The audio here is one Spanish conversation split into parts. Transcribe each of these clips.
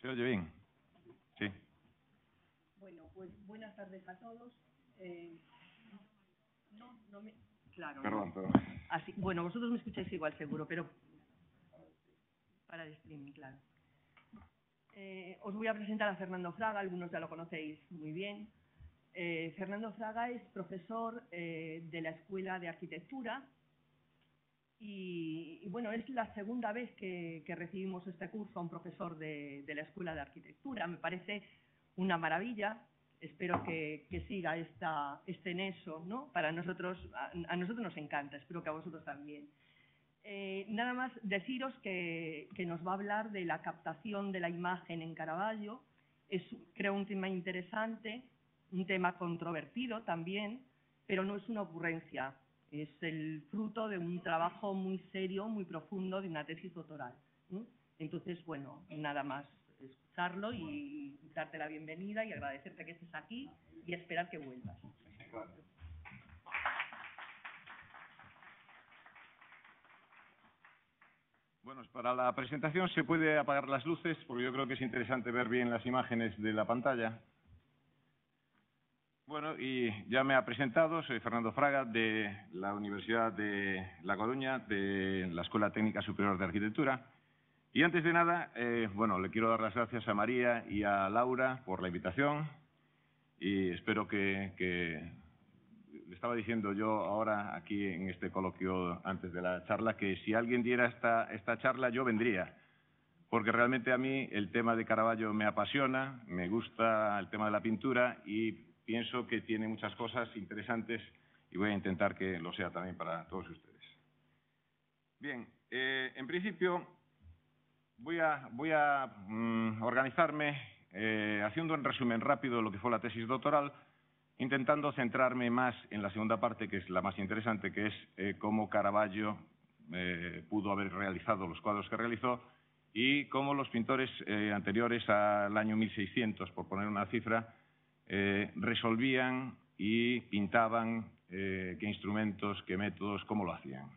¿Se oye bien? Sí. Bueno, pues buenas tardes a todos. Eh, no, no me... Claro. Perdón, no. perdón. Así, bueno, vosotros me escucháis igual seguro, pero para el streaming, claro. Eh, os voy a presentar a Fernando Fraga, algunos ya lo conocéis muy bien. Eh, Fernando Fraga es profesor eh, de la Escuela de Arquitectura y, bueno, es la segunda vez que, que recibimos este curso a un profesor de, la Escuela de Arquitectura. Me parece una maravilla. Espero que, siga esta, este nexo, ¿no? Para nosotros, a, a, nosotros nos encanta, espero que a vosotros también. Eh, nada más deciros que, que, nos va a hablar de la captación de la imagen en Caravaggio. Es, creo, un tema interesante, un tema controvertido también, pero no es una ocurrencia es el fruto de un trabajo muy serio, muy profundo, de una tesis doctoral. Entonces, bueno, nada más escucharlo y darte la bienvenida y agradecerte que estés aquí y esperar que vuelvas. Bueno, para la presentación se puede apagar las luces, porque yo creo que es interesante ver bien las imágenes de la pantalla. Bueno, y ya me ha presentado, soy Fernando Fraga de la Universidad de La Coruña, de la Escuela Técnica Superior de Arquitectura. Y antes de nada, eh, bueno, le quiero dar las gracias a María y a Laura por la invitación y espero que, que le estaba diciendo yo ahora aquí en este coloquio antes de la charla que si alguien diera esta, esta charla yo vendría porque realmente a mí el tema de Caravaggio me apasiona, me gusta el tema de la pintura y pienso que tiene muchas cosas interesantes y voy a intentar que lo sea también para todos ustedes. Bien, eh, en principio voy a, voy a mm, organizarme eh, haciendo un resumen rápido de lo que fue la tesis doctoral, intentando centrarme más en la segunda parte, que es la más interesante, que es eh, cómo Caravaggio eh, pudo haber realizado los cuadros que realizó y cómo los pintores eh, anteriores al año 1600, por poner una cifra, eh, resolvían y pintaban eh, qué instrumentos, qué métodos, cómo lo hacían.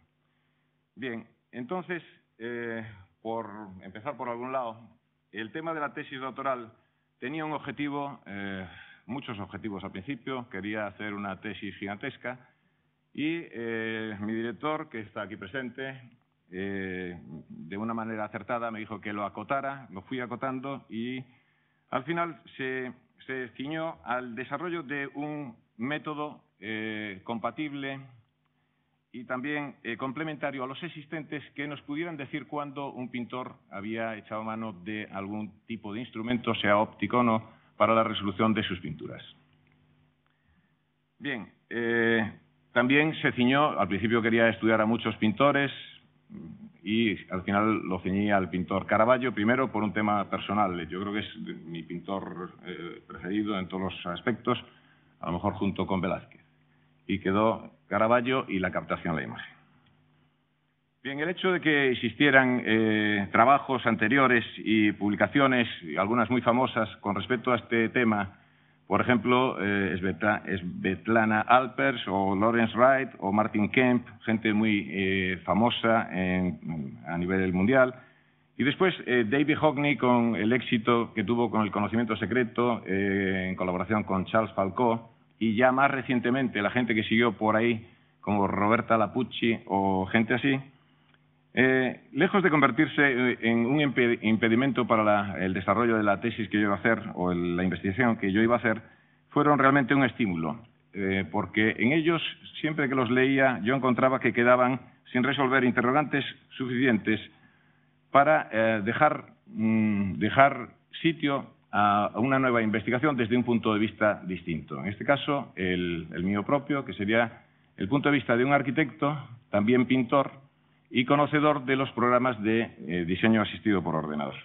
Bien, entonces, eh, por empezar por algún lado, el tema de la tesis doctoral tenía un objetivo, eh, muchos objetivos al principio, quería hacer una tesis gigantesca y eh, mi director, que está aquí presente, eh, de una manera acertada me dijo que lo acotara, lo fui acotando y al final se se ciñó al desarrollo de un método eh, compatible y también eh, complementario a los existentes que nos pudieran decir cuándo un pintor había echado mano de algún tipo de instrumento, sea óptico o no, para la resolución de sus pinturas. Bien, eh, también se ciñó, al principio quería estudiar a muchos pintores, y al final lo ceñí al pintor Caravaggio, primero por un tema personal. Yo creo que es mi pintor eh, preferido en todos los aspectos, a lo mejor junto con Velázquez. Y quedó Caravaggio y la captación de la imagen. Bien, el hecho de que existieran eh, trabajos anteriores y publicaciones, algunas muy famosas, con respecto a este tema, por ejemplo, eh, Svetlana Alpers o Lawrence Wright o Martin Kemp, gente muy eh, famosa en, a nivel mundial. Y después eh, David Hockney con el éxito que tuvo con el conocimiento secreto eh, en colaboración con Charles Falcó y ya más recientemente la gente que siguió por ahí como Roberta Lapucci o gente así, eh, lejos de convertirse eh, en un impedimento para el desarrollo de la tesis que yo iba a hacer o la investigación que yo iba a hacer, fueron realmente un estímulo, eh, porque en ellos, siempre que los leía, yo encontraba que quedaban sin resolver interrogantes suficientes para dejar, mmm, dejar sitio a, una nueva investigación desde un punto de vista distinto. En este caso, el mío propio, que sería el punto de vista de un arquitecto, también pintor, y conocedor de los programas de eh, diseño asistido por ordenador.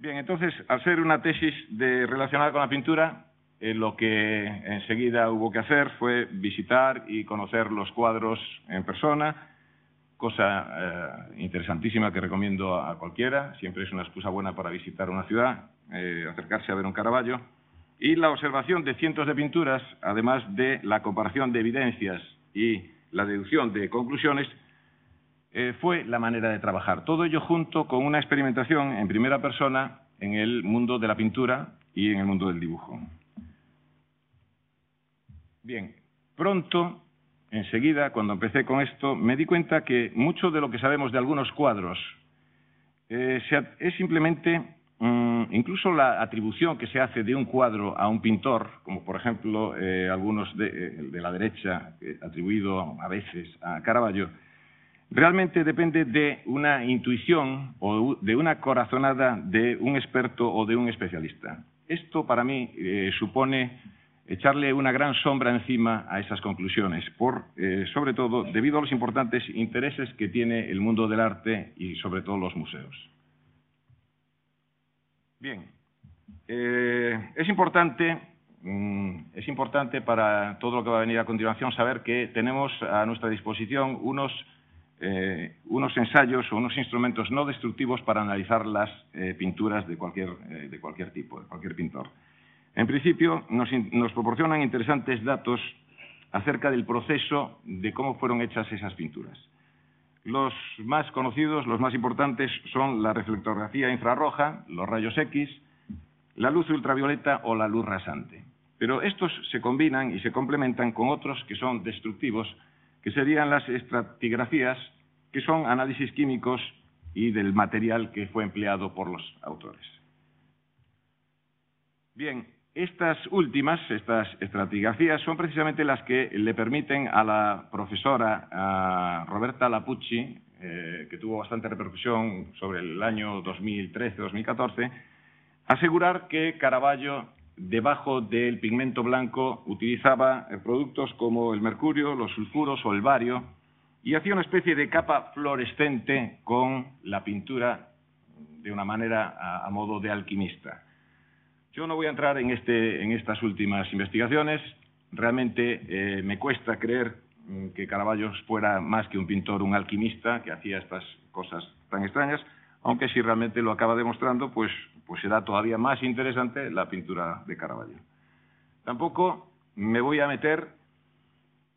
Bien, entonces, al ser una tesis de, relacionada con la pintura, eh, lo que enseguida hubo que hacer fue visitar y conocer los cuadros en persona, cosa eh, interesantísima que recomiendo a cualquiera, siempre es una excusa buena para visitar una ciudad, eh, acercarse a ver un Caravaggio, y la observación de cientos de pinturas, además de la comparación de evidencias y la deducción de conclusiones, eh, fue la manera de trabajar. Todo ello junto con una experimentación en primera persona en el mundo de la pintura y en el mundo del dibujo. Bien, pronto, enseguida, cuando empecé con esto, me di cuenta que mucho de lo que sabemos de algunos cuadros eh, es simplemente mm, incluso la atribución que se hace de un cuadro a un pintor, como por ejemplo eh, algunos de, eh, de, la derecha, atribuido a veces a Caravaggio, realmente depende de una intuición o de una corazonada de un experto o de un especialista. Esto para mí eh, supone echarle una gran sombra encima a esas conclusiones, por, sobre todo debido a los importantes intereses que tiene el mundo del arte y sobre todo los museos. Bien, eh, es importante mm, es importante para todo lo que va a venir a continuación saber que tenemos a nuestra disposición unos eh, ensayos o unos instrumentos no destructivos para analizar las eh, pinturas de cualquier, de cualquier tipo, de cualquier pintor. En principio, nos, nos proporcionan interesantes datos acerca del proceso de cómo fueron hechas esas pinturas. Los más conocidos, los más importantes, son la reflectografía infrarroja, los rayos X, la luz ultravioleta o la luz rasante. Pero estos se combinan y se complementan con otros que son destructivos, que serían las estratigrafías que son análisis químicos y del material que fue empleado por los autores. Bien, estas últimas, estas estratigrafías, son precisamente las que le permiten a la profesora Roberta Lapucci, eh, que tuvo bastante repercusión sobre el año 2013-2014, asegurar que Caravaggio, debajo del pigmento blanco, utilizaba productos como el mercurio, los sulfuros o el bario, y hacía una especie de capa fluorescente con la pintura de una manera a modo de alquimista. Yo no voy a entrar en, este, en estas últimas investigaciones. Realmente eh, me cuesta creer mm, que Caravaggio fuera más que un pintor, un alquimista que hacía estas cosas tan extrañas, aunque si realmente lo acaba demostrando, pues, pues será todavía más interesante la pintura de Caravaggio. Tampoco me voy a meter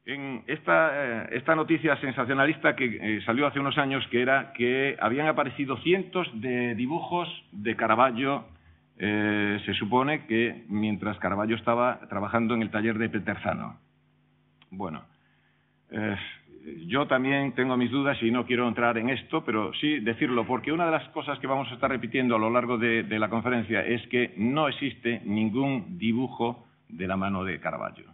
en esta, eh, esta noticia sensacionalista que eh, salió hace unos años, que era que habían aparecido cientos de dibujos de Caravaggio, eh, se supone que mientras Caravaggio estaba trabajando en el taller de Peterzano. Bueno, eh, yo también tengo mis dudas y no quiero entrar en esto, pero sí decirlo, porque una de las cosas que vamos a estar repitiendo a lo largo de, la conferencia es que no existe ningún dibujo de la mano de Caravaggio.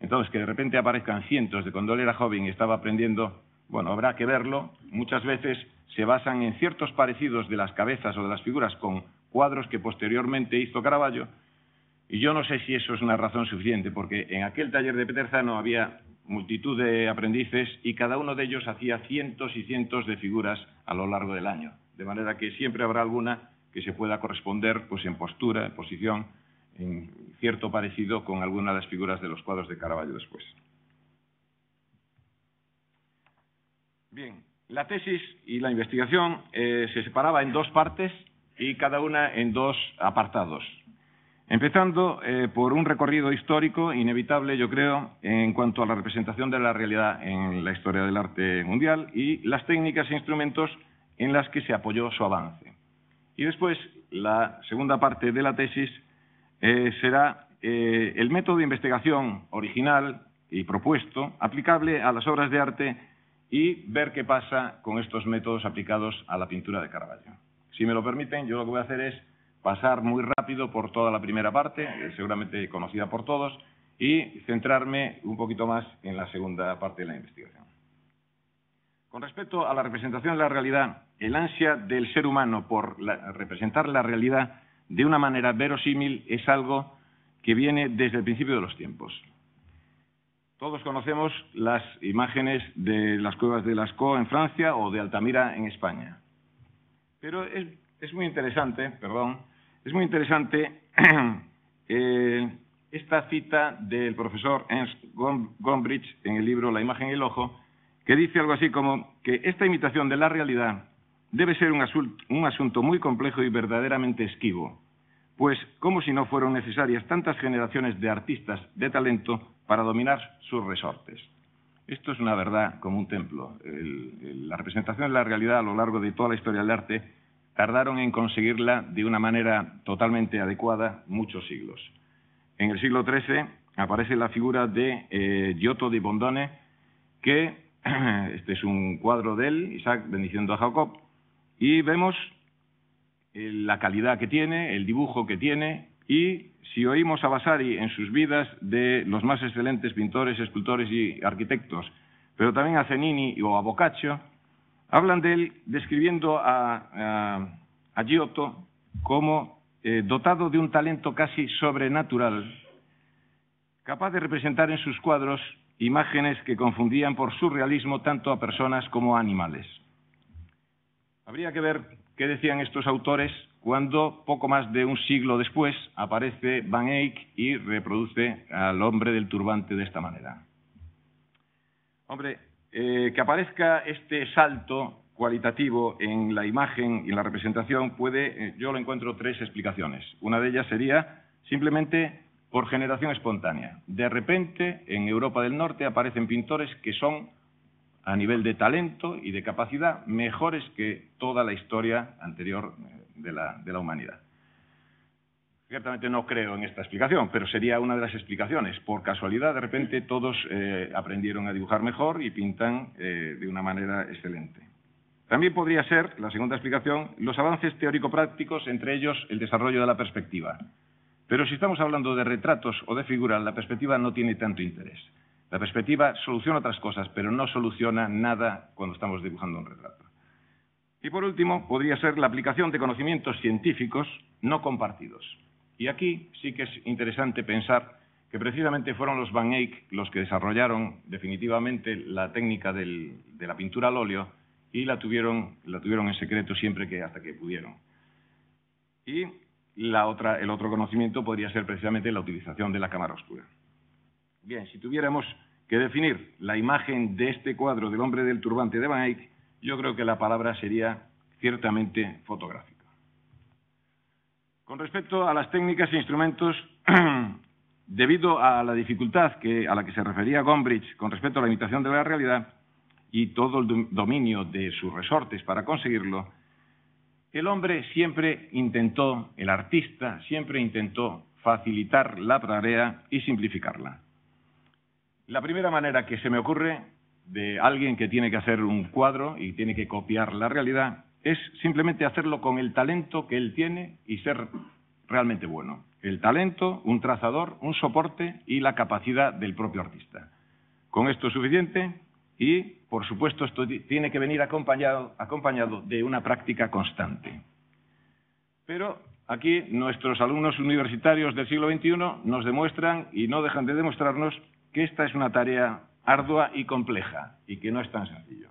Entonces, que de repente aparezcan cientos de cuando él era joven y estaba aprendiendo, bueno, habrá que verlo. Muchas veces se basan en ciertos parecidos de las cabezas o de las figuras con cuadros que posteriormente hizo Caravaggio, y yo no sé si eso es una razón suficiente, porque en aquel taller de Peterzano había multitud de aprendices y cada uno de ellos hacía cientos y cientos de figuras a lo largo del año, de manera que siempre habrá alguna que se pueda corresponder pues, en postura, en posición, en cierto parecido con alguna de las figuras de los cuadros de Caravaggio después. Bien, la tesis y la investigación eh, se separaba en dos partes y cada una en dos apartados. Empezando eh, por un recorrido histórico inevitable, yo creo, en cuanto a la representación de la realidad en la historia del arte mundial y las técnicas e instrumentos en las que se apoyó su avance. Y después, la segunda parte de la tesis eh, será eh, el método de investigación original y propuesto, aplicable a las obras de arte y ver qué pasa con estos métodos aplicados a la pintura de Caravaggio. Si me lo permiten, yo lo que voy a hacer es pasar muy rápido por toda la primera parte, eh, seguramente conocida por todos, y centrarme un poquito más en la segunda parte de la investigación. Con respecto a la representación de la realidad, el ansia del ser humano por representar la realidad de una manera verosímil es algo que viene desde el principio de los tiempos. Todos conocemos las imágenes de las cuevas de Lascaux en Francia o de Altamira en España. Pero es, muy interesante, perdón, es muy interesante eh, esta cita del profesor Ernst Gombrich en el libro La imagen y el ojo, que dice algo así como que esta imitación de la realidad debe ser un, asunto, un asunto muy complejo y verdaderamente esquivo, pues como si no fueron necesarias tantas generaciones de artistas de talento para dominar sus resortes. Esto es una verdad como un templo. la representación de la realidad a lo largo de toda la historia del arte tardaron en conseguirla de una manera totalmente adecuada muchos siglos. En el siglo XIII aparece la figura de eh, Giotto di Bondone, que este es un cuadro de él, Isaac bendiciendo a Jacob, y vemos eh, la calidad que tiene, el dibujo que tiene, y si oímos a Vasari en sus vidas de los más excelentes pintores, escultores y arquitectos, pero también a Zenini o a Boccaccio, hablan de él describiendo a, Giotto como eh, dotado de un talento casi sobrenatural, capaz de representar en sus cuadros imágenes que confundían por surrealismo tanto a personas como a animales. Habría que ver qué decían estos autores cuando poco más de un siglo después aparece Van Eyck y reproduce al hombre del turbante de esta manera. Hombre, eh, que aparezca este salto cualitativo en la imagen y en la representación puede, eh, yo lo encuentro tres explicaciones. Una de ellas sería simplemente por generación espontánea. De repente, en Europa del Norte aparecen pintores que son, a nivel de talento y de capacidad, mejores que toda la historia anterior eh, de la, humanidad. Ciertamente no creo en esta explicación, pero sería una de las explicaciones. Por casualidad, de repente, todos eh, aprendieron a dibujar mejor y pintan eh, de una manera excelente. También podría ser, la segunda explicación, los avances teórico-prácticos, entre ellos el desarrollo de la perspectiva. Pero si estamos hablando de retratos o de figuras, la perspectiva no tiene tanto interés. La perspectiva soluciona otras cosas, pero no soluciona nada cuando estamos dibujando un retrato. Y por último, podría ser la aplicación de conocimientos científicos no compartidos. Y aquí sí que es interesante pensar que precisamente fueron los Van Eyck los que desarrollaron definitivamente la técnica de la pintura al óleo y la tuvieron, en secreto siempre que hasta que pudieron. Y el otro conocimiento podría ser precisamente la utilización de la cámara oscura. Bien, si tuviéramos que definir la imagen de este cuadro del hombre del turbante de Van Eyck, yo creo que la palabra sería ciertamente fotográfica. Con respecto a las técnicas e instrumentos, debido a la dificultad a la que se refería Gombrich con respecto a la imitación de la realidad y todo el dominio de sus resortes para conseguirlo, el hombre siempre intentó, el artista siempre intentó facilitar la tarea y simplificarla. La primera manera que se me ocurre de alguien que tiene que hacer un cuadro y tiene que copiar la realidad es simplemente hacerlo con el talento que él tiene y ser realmente bueno. El talento, un trazador, un soporte y la capacidad del propio artista. Con esto es suficiente y, por supuesto, esto tiene que venir acompañado, acompañado de una práctica constante. Pero aquí nuestros alumnos universitarios del siglo XXI nos demuestran y no dejan de demostrarnos que esta es una tarea ardua y compleja y que no es tan sencillo.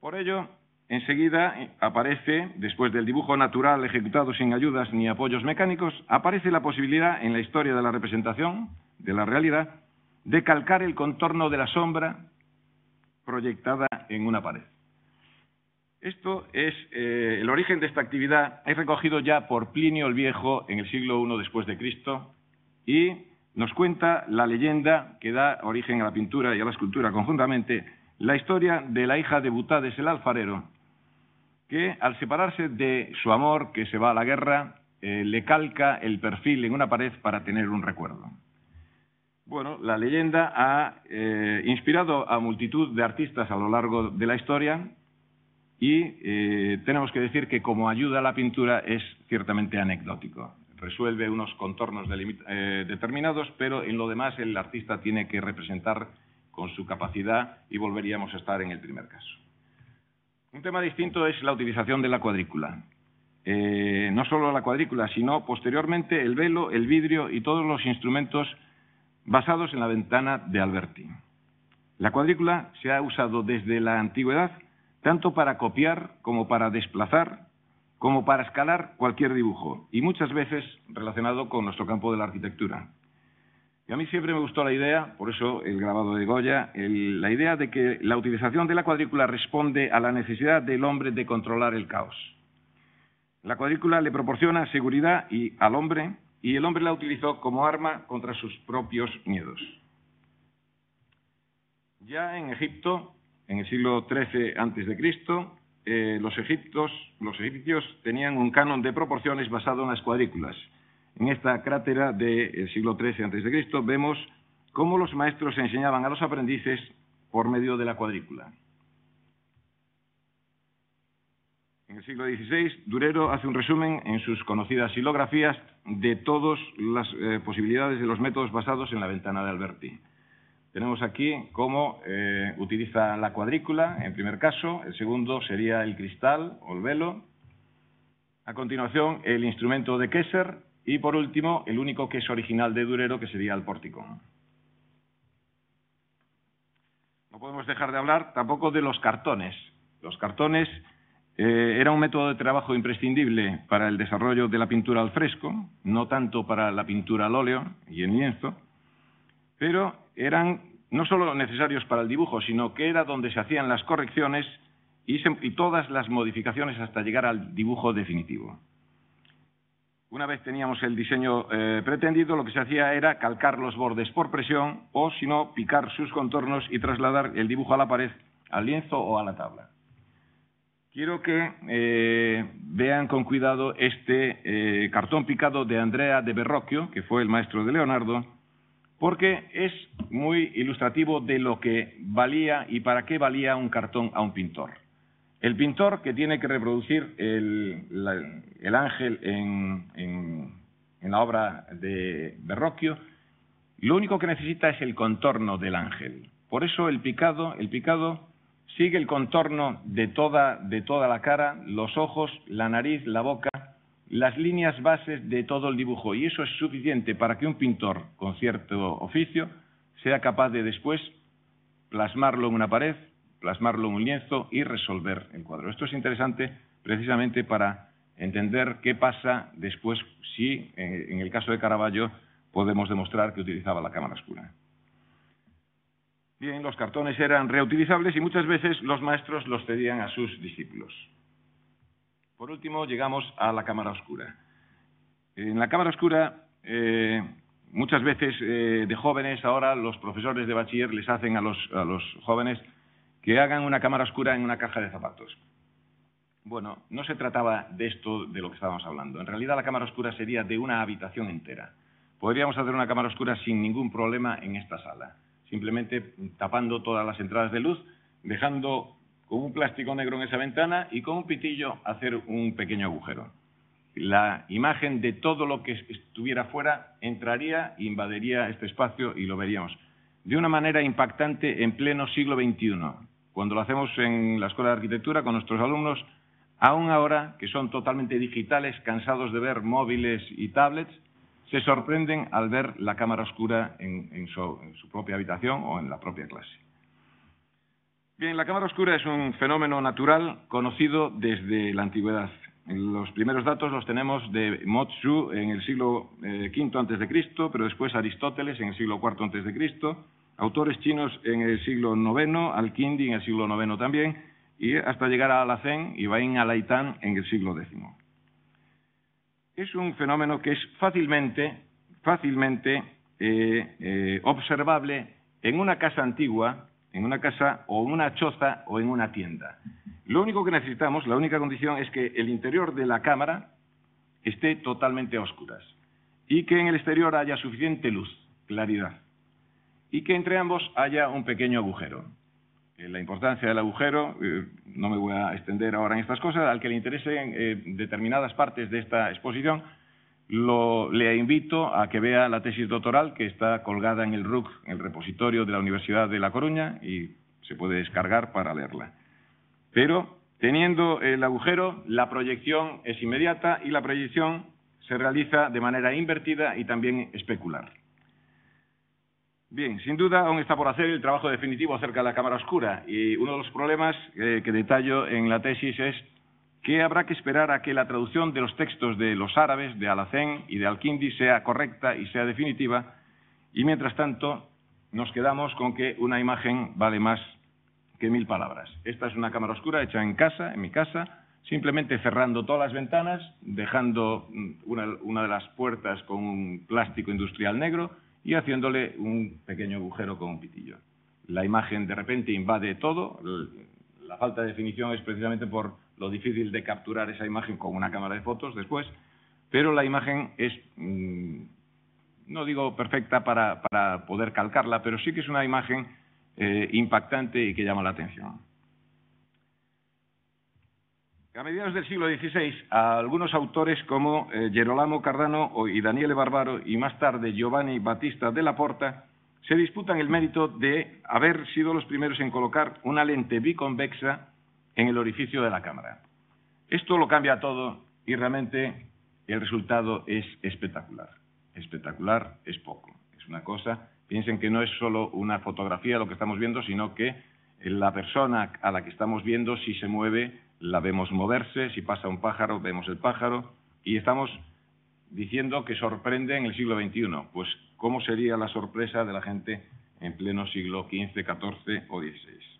Por ello, enseguida aparece, después del dibujo natural ejecutado sin ayudas ni apoyos mecánicos, aparece la posibilidad en la historia de la representación, de la realidad, de calcar el contorno de la sombra proyectada en una pared. Esto es eh, el origen de esta actividad, es recogido ya por Plinio el Viejo en el siglo I después de Cristo y nos cuenta la leyenda que da origen a la pintura y a la escultura conjuntamente, la historia de la hija de Butades el alfarero, que al separarse de su amor que se va a la guerra, eh, le calca el perfil en una pared para tener un recuerdo. Bueno, la leyenda ha eh, inspirado a multitud de artistas a lo largo de la historia y eh, tenemos que decir que como ayuda a la pintura es ciertamente anecdótico. Resuelve unos contornos eh, determinados, pero en lo demás el artista tiene que representar con su capacidad y volveríamos a estar en el primer caso. Un tema distinto es la utilización de la cuadrícula. no solo la cuadrícula, sino posteriormente el velo, el vidrio y todos los instrumentos basados en la ventana de Alberti. La cuadrícula se ha usado desde la antigüedad tanto para copiar como para desplazar, como para escalar cualquier dibujo, y muchas veces relacionado con nuestro campo de la arquitectura. Y a mí siempre me gustó la idea, por eso el grabado de Goya, la idea de que la utilización de la cuadrícula responde a la necesidad del hombre de controlar el caos. La cuadrícula le proporciona seguridad y al hombre y el hombre la utilizó como arma contra sus propios miedos. Ya en Egipto, en el siglo XIII Cristo, eh, los, egiptos, los egipcios tenían un canon de proporciones basado en las cuadrículas. En esta crátera del siglo XIII a.C. vemos cómo los maestros enseñaban a los aprendices por medio de la cuadrícula. En el siglo XVI, Durero hace un resumen en sus conocidas silografías de todas las eh, posibilidades de los métodos basados en la ventana de Alberti. Tenemos aquí cómo eh, utiliza la cuadrícula, en primer caso, el segundo sería el cristal o el velo, a continuación el instrumento de Kessler y por último el único que es original de Durero que sería el pórtico. No podemos dejar de hablar tampoco de los cartones. Los cartones eh, era un método de trabajo imprescindible para el desarrollo de la pintura al fresco, no tanto para la pintura al óleo y el lienzo, pero eran no solo necesarios para el dibujo, sino que era donde se hacían las correcciones y, todas las modificaciones hasta llegar al dibujo definitivo. Una vez teníamos el diseño eh, pretendido, lo que se hacía era calcar los bordes por presión o, si no, picar sus contornos y trasladar el dibujo a la pared, al lienzo o a la tabla. Quiero que eh, vean con cuidado este eh, cartón picado de Andrea de Berrocchio, que fue el maestro de Leonardo, porque es muy ilustrativo de lo que valía y para qué valía un cartón a un pintor. El pintor que tiene que reproducir el, ángel en, la obra de Berrocchio, lo único que necesita es el contorno del ángel. Por eso el picado, el picado sigue el contorno de toda la cara, los ojos, la nariz, la boca, las líneas bases de todo el dibujo y eso es suficiente para que un pintor con cierto oficio sea capaz de después plasmarlo en una pared, plasmarlo en un lienzo y resolver el cuadro. Esto es interesante precisamente para entender qué pasa después si, en el caso de Caravaggio, podemos demostrar que utilizaba la cámara oscura. Bien, los cartones eran reutilizables y muchas veces los maestros los cedían a sus discípulos. Por último, llegamos a la cámara oscura. En la cámara oscura, eh, muchas veces eh, de jóvenes, ahora los profesores de bachiller les hacen a los, a los jóvenes que hagan una cámara oscura en una caja de zapatos. Bueno, no se trataba de esto de lo que estábamos hablando. En realidad la cámara oscura sería de una habitación entera. Podríamos hacer una cámara oscura sin ningún problema en esta sala, simplemente tapando todas las entradas de luz, dejando con un plástico negro en esa ventana y con un pitillo hacer un pequeño agujero. La imagen de todo lo que estuviera fuera entraría invadiría este espacio y lo veríamos de una manera impactante en pleno siglo XXI. Cuando lo hacemos en la Escuela de Arquitectura con nuestros alumnos, aún ahora que son totalmente digitales, cansados de ver móviles y tablets, se sorprenden al ver la cámara oscura en su propia habitación o en la propia clase. Bien, la cámara oscura es un fenómeno natural conocido desde la antigüedad. Los primeros datos los tenemos de Motsu en el siglo V eh, de Cristo, pero después Aristóteles en el siglo IV Cristo, autores chinos en el siglo IX, Al-Kindi en el siglo IX también, y hasta llegar a Alacén y Bain Alaitán en el siglo X. Es un fenómeno que es fácilmente, fácilmente eh, eh, observable en una casa antigua en una casa o en una choza o en una tienda. Lo único que necesitamos, la única condición es que el interior de la cámara esté totalmente a oscuras y que en el exterior haya suficiente luz, claridad, y que entre ambos haya un pequeño agujero. Eh, la importancia del agujero, eh, no me voy a extender ahora en estas cosas, al que le interesen eh, determinadas partes de esta exposición, le invito a que vea la tesis doctoral que está colgada en el RUC, en el repositorio de la Universidad de La Coruña, y se puede descargar para leerla. Pero, teniendo el agujero, la proyección es inmediata y la proyección se realiza de manera invertida y también especular. Bien, sin duda aún está por hacer el trabajo definitivo acerca de la cámara oscura y uno de los problemas eh, que detallo en la tesis es que habrá que esperar a que la traducción de los textos de los árabes, de Alacén y de Al-Kindi sea correcta y sea definitiva, y mientras tanto nos quedamos con que una imagen vale más que mil palabras. Esta es una cámara oscura hecha en casa, en mi casa, simplemente cerrando todas las ventanas, dejando mm, una, una de las puertas con un plástico industrial negro y haciéndole un pequeño agujero con un pitillo. la imagen de repente invade todo. La falta de definición es precisamente por lo difícil de capturar esa imagen con una cámara de fotos después, pero la imagen es, mm, no digo perfecta para, poder calcarla, pero sí que es una imagen eh, impactante y que llama la atención. A mediados del siglo XVI, algunos autores como eh, Gerolamo Cardano y Daniele Barbaro y más tarde Giovanni Battista della Porta se disputan el mérito de haber sido los primeros en colocar una lente biconvexa en el orificio de la cámara. Esto lo cambia todo y realmente el resultado es espectacular. Espectacular es poco. Es una cosa, piensen que no es solo una fotografía lo que estamos viendo, sino que la persona a la que estamos viendo, si se mueve, la vemos moverse, si pasa un pájaro, vemos el pájaro, y estamos diciendo que sorprende en el siglo XXI. Pues, ¿cómo sería la sorpresa de la gente en pleno siglo XV, XIV o XVI?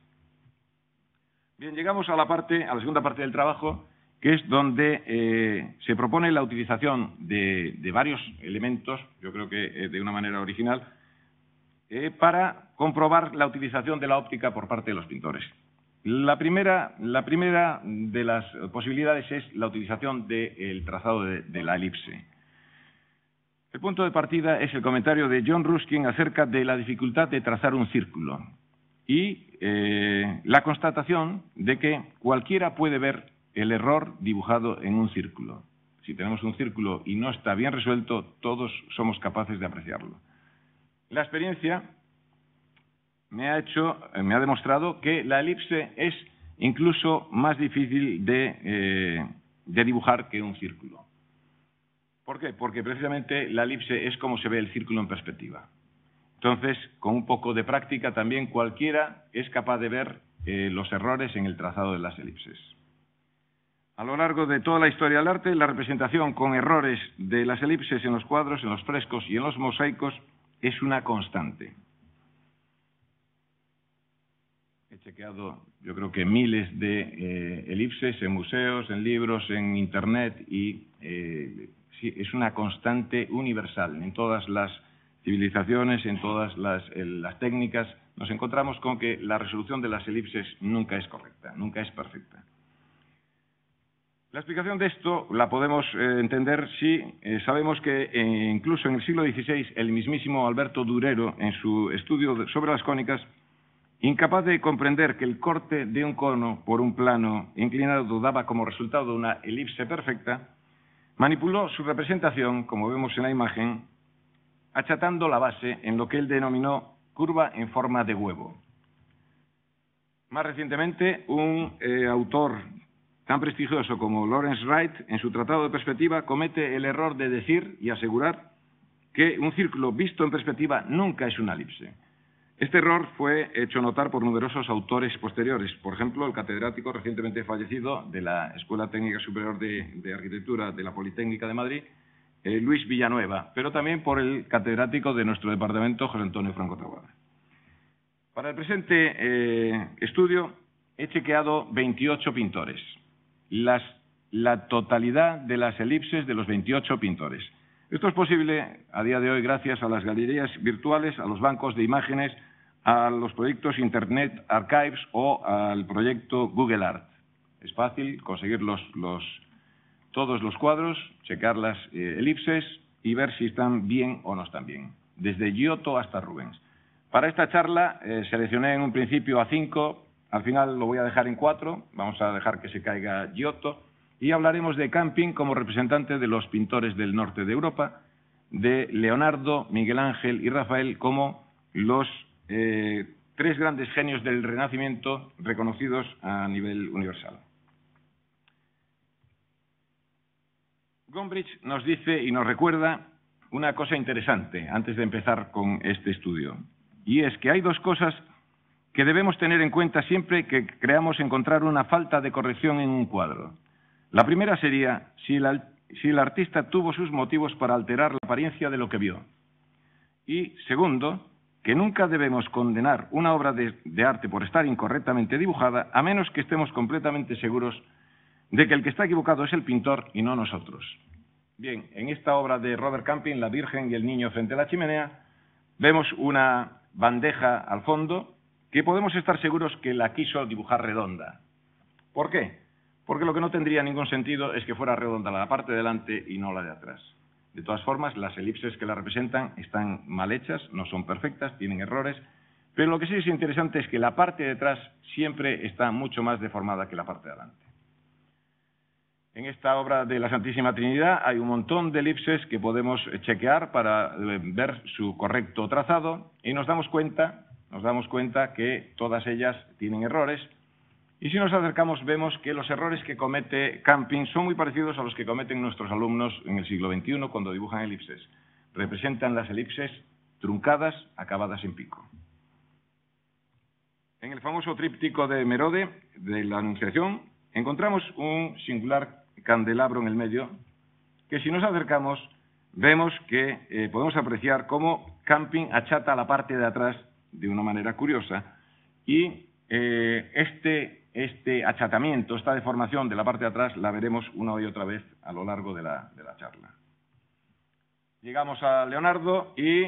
Bien, llegamos a la parte, a la segunda parte del trabajo, que es donde eh, se propone la utilización de, varios elementos, yo creo que eh, de una manera original, eh, para comprobar la utilización de la óptica por parte de los pintores. La primera, de las posibilidades es la utilización del trazado de, la elipse. El punto de partida es el comentario de John Ruskin acerca de la dificultad de trazar un círculo y eh, la constatación de que cualquiera puede ver el error dibujado en un círculo. Si tenemos un círculo y no está bien resuelto, todos somos capaces de apreciarlo. La experiencia me ha hecho, eh, me ha demostrado que la elipse es incluso más difícil eh, de, dibujar que un círculo. ¿Por qué? Porque precisamente la elipse es como se ve el círculo en perspectiva. Entonces, con un poco de práctica también cualquiera es capaz de ver eh, los errores en el trazado de las elipses. A lo largo de toda la historia del arte, la representación con errores de las elipses en los cuadros, en los frescos y en los mosaicos es una constante. He chequeado, yo creo que miles de eh, elipses en museos, en libros, en Internet y eh, es una constante universal. En todas las civilizaciones, en todas las, técnicas, nos encontramos con que la resolución de las elipses nunca es correcta, nunca es perfecta. La explicación de esto la podemos eh, entender si sabemos que incluso en el siglo XVI el mismísimo Alberto Durero, en su estudio sobre las cónicas, Incapaz de comprender que el corte de un cono por un plano inclinado daba como resultado una elipse perfecta, manipuló su representación, como vemos en la imagen, achatando la base en lo que él denominó curva en forma de huevo. Más recientemente, un eh, autor tan prestigioso como Lawrence Wright, en su Tratado de Perspectiva, comete el error de decir y asegurar que un círculo visto en perspectiva nunca es una elipse. Este error fue hecho notar por numerosos autores posteriores, por ejemplo, el catedrático recientemente fallecido de la Escuela Técnica Superior de, Arquitectura de la Politécnica de Madrid, eh, Luis Villanueva, pero también por el catedrático de nuestro departamento, José Antonio Franco Taboada. Para el presente eh, estudio he chequeado 28 pintores, la totalidad de las elipses de los 28 pintores. Esto es posible a día de hoy gracias a las galerías virtuales, a los bancos de imágenes, a los proyectos Internet Archives o al proyecto Google Art. Es fácil conseguir todos los cuadros, checar las eh, elipses y ver si están bien o no están bien, desde Giotto hasta Rubens. Para esta charla eh, seleccioné en un principio a cinco, al final lo voy a dejar en cuatro, vamos a dejar que se caiga Giotto y hablaremos de Camping como representante de los pintores del norte de Europa, de Leonardo, Miguel Ángel y Rafael como los eh, tres grandes genios del Renacimiento reconocidos a nivel universal. Gombrich nos dice y nos recuerda una cosa interesante antes de empezar con este estudio, y es que hay dos cosas que debemos tener en cuenta siempre que creamos encontrar una falta de corrección en un cuadro. La primera sería si el, artista tuvo sus motivos para alterar la apariencia de lo que vio. Y segundo, que nunca debemos condenar una obra de, arte por estar incorrectamente dibujada, a menos que estemos completamente seguros de que el que está equivocado es el pintor y no nosotros. Bien, en esta obra de Robert Camping, La Virgen y el Niño frente a la chimenea, vemos una bandeja al fondo que podemos estar seguros que la quiso dibujar redonda. ¿Por qué? Porque lo que no tendría ningún sentido es que fuera redonda la parte de delante y no la de atrás. De todas formas, las elipses que la representan están mal hechas, no son perfectas, tienen errores, pero lo que sí es interesante es que la parte de atrás siempre está mucho más deformada que la parte de delante. En esta obra de la Santísima Trinidad hay un montón de elipses que podemos chequear para eh, ver su correcto trazado y nos damos cuenta, nos damos cuenta que todas ellas tienen errores y si nos acercamos vemos que los errores que comete Camping son muy parecidos a los que cometen nuestros alumnos en el siglo XXI cuando dibujan elipses. Representan las elipses truncadas, acabadas en pico. En el famoso tríptico de Merode, de la Anunciación, encontramos un singular candelabro en el medio, que si nos acercamos vemos que eh, podemos apreciar cómo Camping achata la parte de atrás de una manera curiosa y eh, este este achatamiento, esta deformación de la parte de atrás, la veremos una y otra vez a lo largo de la, charla. Llegamos a Leonardo y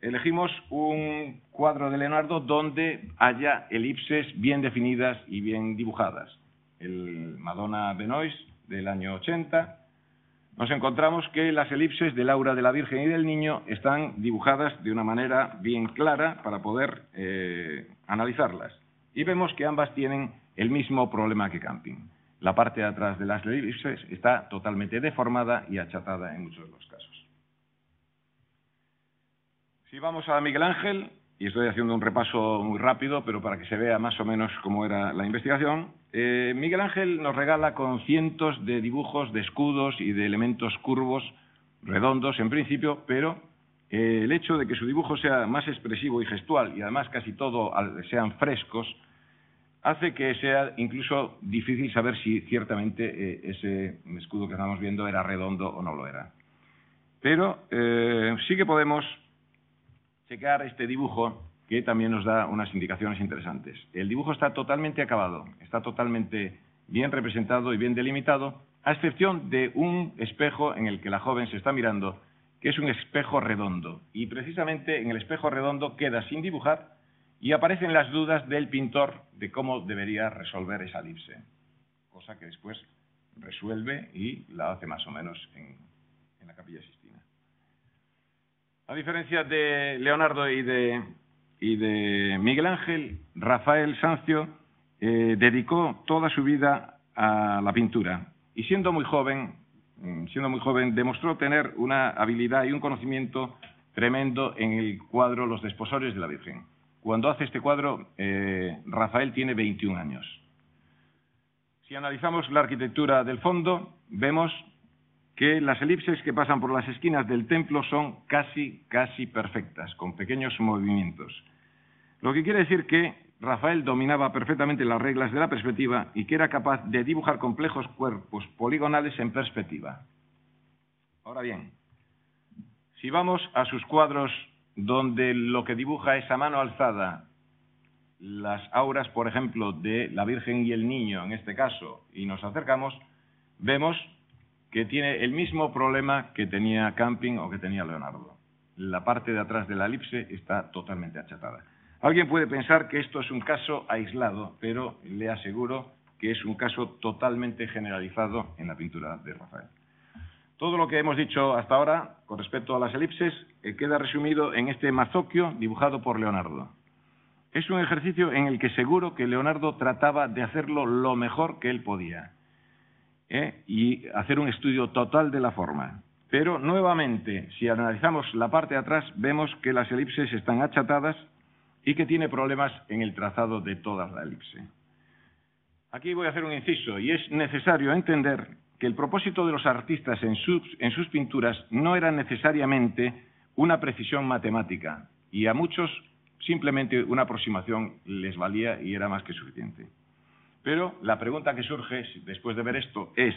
elegimos un cuadro de Leonardo donde haya elipses bien definidas y bien dibujadas. El Madonna Benoist del año 80. Nos encontramos que las elipses del aura de la Virgen y del Niño están dibujadas de una manera bien clara para poder eh, analizarlas. Y vemos que ambas tienen el mismo problema que Camping. La parte de atrás de las elipses está totalmente deformada y achatada en muchos de los casos. Si vamos a Miguel Ángel, y estoy haciendo un repaso muy rápido, pero para que se vea más o menos cómo era la investigación, eh, Miguel Ángel nos regala con cientos de dibujos de escudos y de elementos curvos, redondos en principio, pero eh, el hecho de que su dibujo sea más expresivo y gestual y además casi todo sean frescos, hace que sea incluso difícil saber si ciertamente eh, ese escudo que estamos viendo era redondo o no lo era. Pero sí que podemos checar este dibujo que también nos da unas indicaciones interesantes. El dibujo está totalmente acabado, está totalmente bien representado y bien delimitado, a excepción de un espejo en el que la joven se está mirando, que es un espejo redondo. Y precisamente en el espejo redondo queda sin dibujar y aparecen las dudas del pintor de cómo debería resolver esa elipse, cosa que después resuelve y la hace más o menos en, la Capilla. A diferencia de Leonardo y de, Miguel Ángel, Rafael Sancio eh, dedicó toda su vida a la pintura y siendo muy joven, mm, siendo muy joven, demostró tener una habilidad y un conocimiento tremendo en el cuadro Los desposorios de la Virgen. Cuando hace este cuadro, eh, Rafael tiene 21 años. Si analizamos la arquitectura del fondo, vemos que las elipses que pasan por las esquinas del templo son casi, casi perfectas, con pequeños movimientos. Lo que quiere decir que Rafael dominaba perfectamente las reglas de la perspectiva y que era capaz de dibujar complejos cuerpos poligonales en perspectiva. Ahora bien, si vamos a sus cuadros donde lo que dibuja es a mano alzada las auras, por ejemplo, de la Virgen y el Niño, en este caso, y nos acercamos, vemos que tiene el mismo problema que tenía Camping o que tenía Leonardo. La parte de atrás de la elipse está totalmente achatada. Alguien puede pensar que esto es un caso aislado, pero le aseguro que es un caso totalmente generalizado en la pintura de Rafael. Todo lo que hemos dicho hasta ahora con respecto a las elipses eh, queda resumido en este mazoquio dibujado por Leonardo. Es un ejercicio en el que seguro que Leonardo trataba de hacerlo lo mejor que él podía ¿eh? y hacer un estudio total de la forma. Pero nuevamente, si analizamos la parte de atrás, vemos que las elipses están achatadas y que tiene problemas en el trazado de toda la elipse. Aquí voy a hacer un inciso y es necesario entender que el propósito de los artistas en sus, pinturas no era necesariamente una precisión matemática y a muchos simplemente una aproximación les valía y era más que suficiente. Pero la pregunta que surge después de ver esto es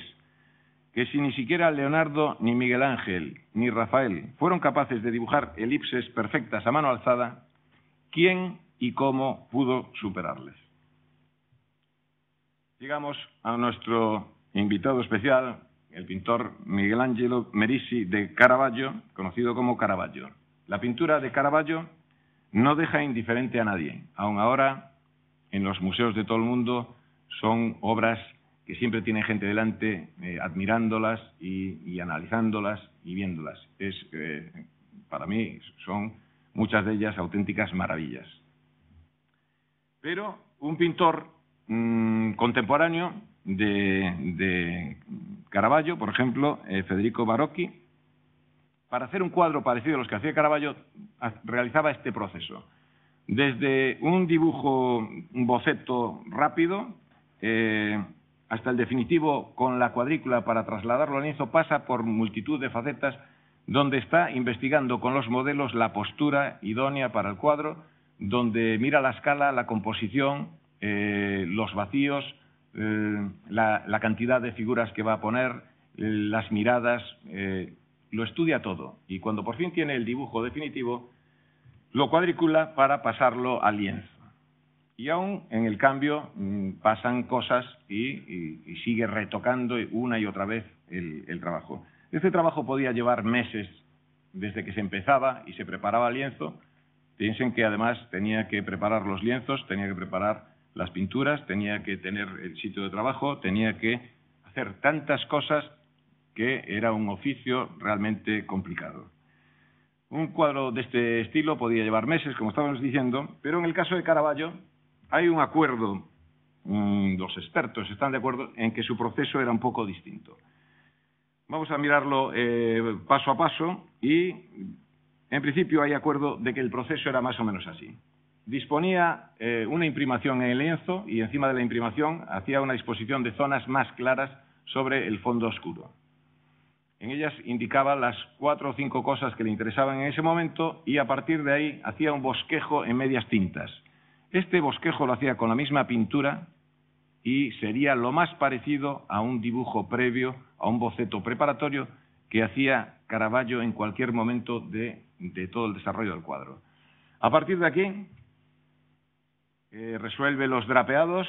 que si ni siquiera Leonardo, ni Miguel Ángel, ni Rafael fueron capaces de dibujar elipses perfectas a mano alzada, ¿quién y cómo pudo superarles? Llegamos a nuestro invitado especial, el pintor Miguel Angelo Merisi de Caravaggio, conocido como Caravaggio. La pintura de Caravaggio no deja indiferente a nadie. Aún ahora, en los museos de todo el mundo, son obras que siempre tienen gente delante eh, admirándolas y, analizándolas y viéndolas. Es, eh, para mí son muchas de ellas auténticas maravillas. Pero un pintor mm, contemporáneo de, Caravaggio, por ejemplo, eh, Federico Barocchi, para hacer un cuadro parecido a los que hacía Caravaggio, realizaba este proceso. Desde un dibujo, un boceto rápido, eh, hasta el definitivo con la cuadrícula para trasladarlo al lienzo, pasa por multitud de facetas donde está investigando con los modelos la postura idónea para el cuadro, donde mira la escala, la composición, eh, los vacíos, eh, la, cantidad de figuras que va a poner, las miradas, lo estudia todo y cuando por fin tiene el dibujo definitivo, lo cuadricula para pasarlo al lienzo. Y aún en el cambio mm, pasan cosas y, sigue retocando una y otra vez el, el, trabajo. Este trabajo podía llevar meses desde que se empezaba y se preparaba el lienzo. Piensen que además tenía que preparar los lienzos, tenía que preparar las pinturas, tenía que tener el sitio de trabajo, tenía que hacer tantas cosas que era un oficio realmente complicado. Un cuadro de este estilo podía llevar meses, como estábamos diciendo, pero en el caso de Caravaggio hay un acuerdo, mm, los expertos están de acuerdo en que su proceso era un poco distinto. Vamos a mirarlo eh, paso a paso y, en principio, hay acuerdo de que el proceso era más o menos así. Disponía eh, una imprimación en el lienzo y encima de la imprimación hacía una disposición de zonas más claras sobre el fondo oscuro. En ellas indicaba las cuatro o cinco cosas que le interesaban en ese momento y a partir de ahí hacía un bosquejo en medias tintas. Este bosquejo lo hacía con la misma pintura y sería lo más parecido a un dibujo previo, a un boceto preparatorio que hacía Caravaggio en cualquier momento de, todo el desarrollo del cuadro. A partir de aquí, eh, resuelve los drapeados,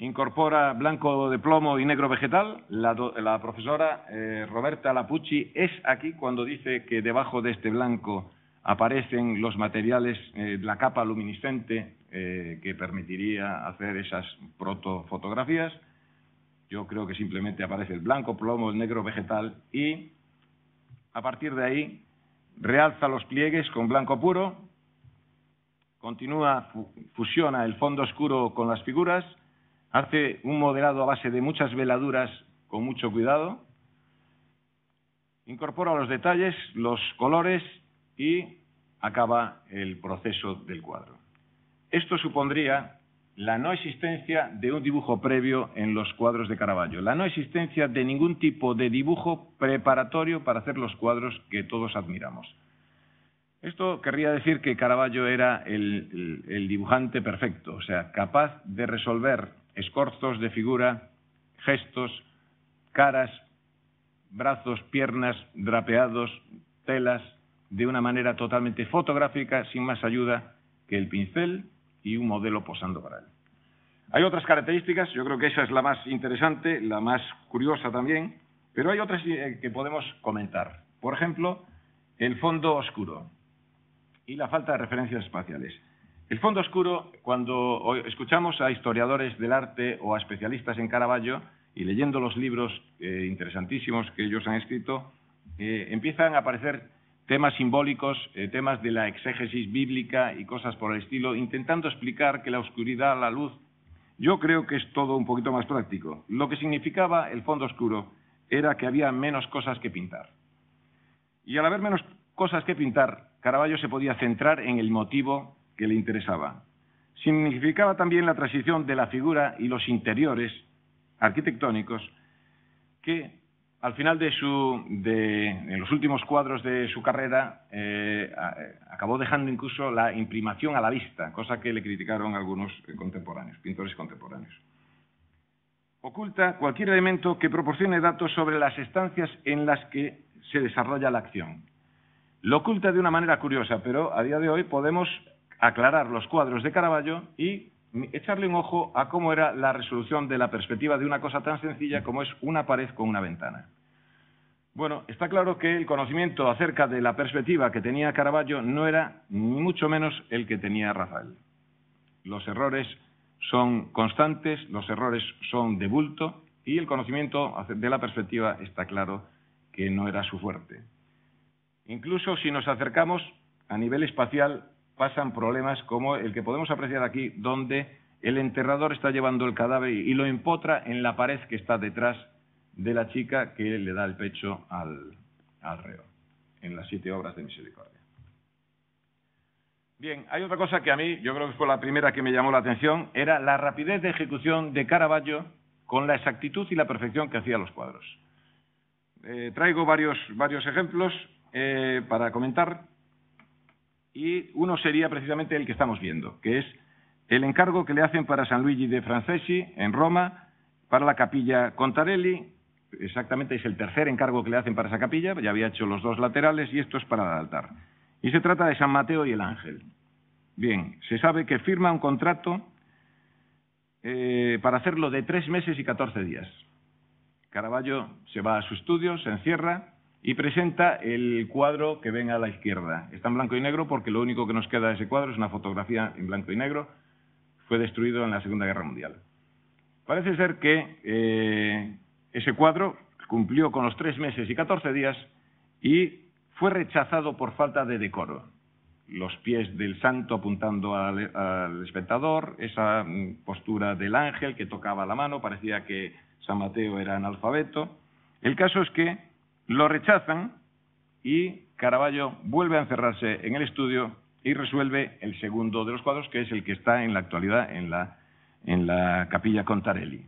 Incorpora blanco de plomo y negro vegetal. La, profesora eh, Roberta Lapucci es aquí cuando dice que debajo de este blanco aparecen los materiales, eh, la capa luminiscente eh, que permitiría hacer esas protofotografías. Yo creo que simplemente aparece el blanco, plomo, el negro vegetal y a partir de ahí realza los pliegues con blanco puro, continúa, fusiona el fondo oscuro con las figuras Hace un modelado a base de muchas veladuras con mucho cuidado. Incorpora los detalles, los colores y acaba el proceso del cuadro. Esto supondría la no existencia de un dibujo previo en los cuadros de Caravaggio, la no existencia de ningún tipo de dibujo preparatorio para hacer los cuadros que todos admiramos. Esto querría decir que Caravaggio era el, el dibujante perfecto, o sea, capaz de resolver escorzos de figura, gestos, caras, brazos, piernas, drapeados, telas, de una manera totalmente fotográfica, sin más ayuda que el pincel y un modelo posando para él. Hay otras características, yo creo que esa es la más interesante, la más curiosa también, pero hay otras eh, que podemos comentar. Por ejemplo, el fondo oscuro y la falta de referencias espaciales. El fondo oscuro, cuando escuchamos a historiadores del arte o a especialistas en Caravaggio y leyendo los libros eh, interesantísimos que ellos han escrito, eh, empiezan a aparecer temas simbólicos, eh, temas de la exégesis bíblica y cosas por el estilo, intentando explicar que la oscuridad, la luz, yo creo que es todo un poquito más práctico. Lo que significaba el fondo oscuro era que había menos cosas que pintar. Y al haber menos cosas que pintar, Caravaggio se podía centrar en el motivo que le interesaba. Significaba también la transición de la figura y los interiores arquitectónicos que al final de su, los últimos cuadros de su carrera, eh, acabó dejando incluso la imprimación a la vista, cosa que le criticaron algunos contemporáneos, pintores contemporáneos. Oculta cualquier elemento que proporcione datos sobre las estancias en las que se desarrolla la acción. Lo oculta de una manera curiosa, pero a día de hoy podemos aclarar los cuadros de Caravaggio y echarle un ojo a cómo era la resolución de la perspectiva de una cosa tan sencilla como es una pared con una ventana. Bueno, está claro que el conocimiento acerca de la perspectiva que tenía Caravaggio no era ni mucho menos el que tenía Rafael. Los errores son constantes, los errores son de bulto y el conocimiento de la perspectiva está claro que no era su fuerte. Incluso si nos acercamos a nivel espacial pasan problemas como el que podemos apreciar aquí, donde el enterrador está llevando el cadáver y lo empotra en la pared que está detrás de la chica que le da el pecho al, reo, en las siete obras de misericordia. Bien, hay otra cosa que a mí, yo creo que fue la primera que me llamó la atención, era la rapidez de ejecución de Caravaggio con la exactitud y la perfección que hacía los cuadros. Eh, traigo varios, varios ejemplos eh, para comentar y uno sería precisamente el que estamos viendo, que es el encargo que le hacen para San Luigi de Francesi en Roma, para la capilla Contarelli, exactamente es el tercer encargo que le hacen para esa capilla, ya había hecho los dos laterales y esto es para el altar. Y se trata de San Mateo y el ángel. Bien, se sabe que firma un contrato eh, para hacerlo de tres meses y catorce días. Caravaggio se va a su estudio, se encierra y presenta el cuadro que ven a la izquierda. Está en blanco y negro porque lo único que nos queda de ese cuadro es una fotografía en blanco y negro. Fue destruido en la Segunda Guerra Mundial. Parece ser que eh, ese cuadro cumplió con los tres meses y catorce días y fue rechazado por falta de decoro. Los pies del santo apuntando al, espectador, esa mm, postura del ángel que tocaba la mano, parecía que San Mateo era analfabeto. El caso es que lo rechazan y Caravaggio vuelve a encerrarse en el estudio y resuelve el segundo de los cuadros, que es el que está en la actualidad en la, en la capilla Contarelli.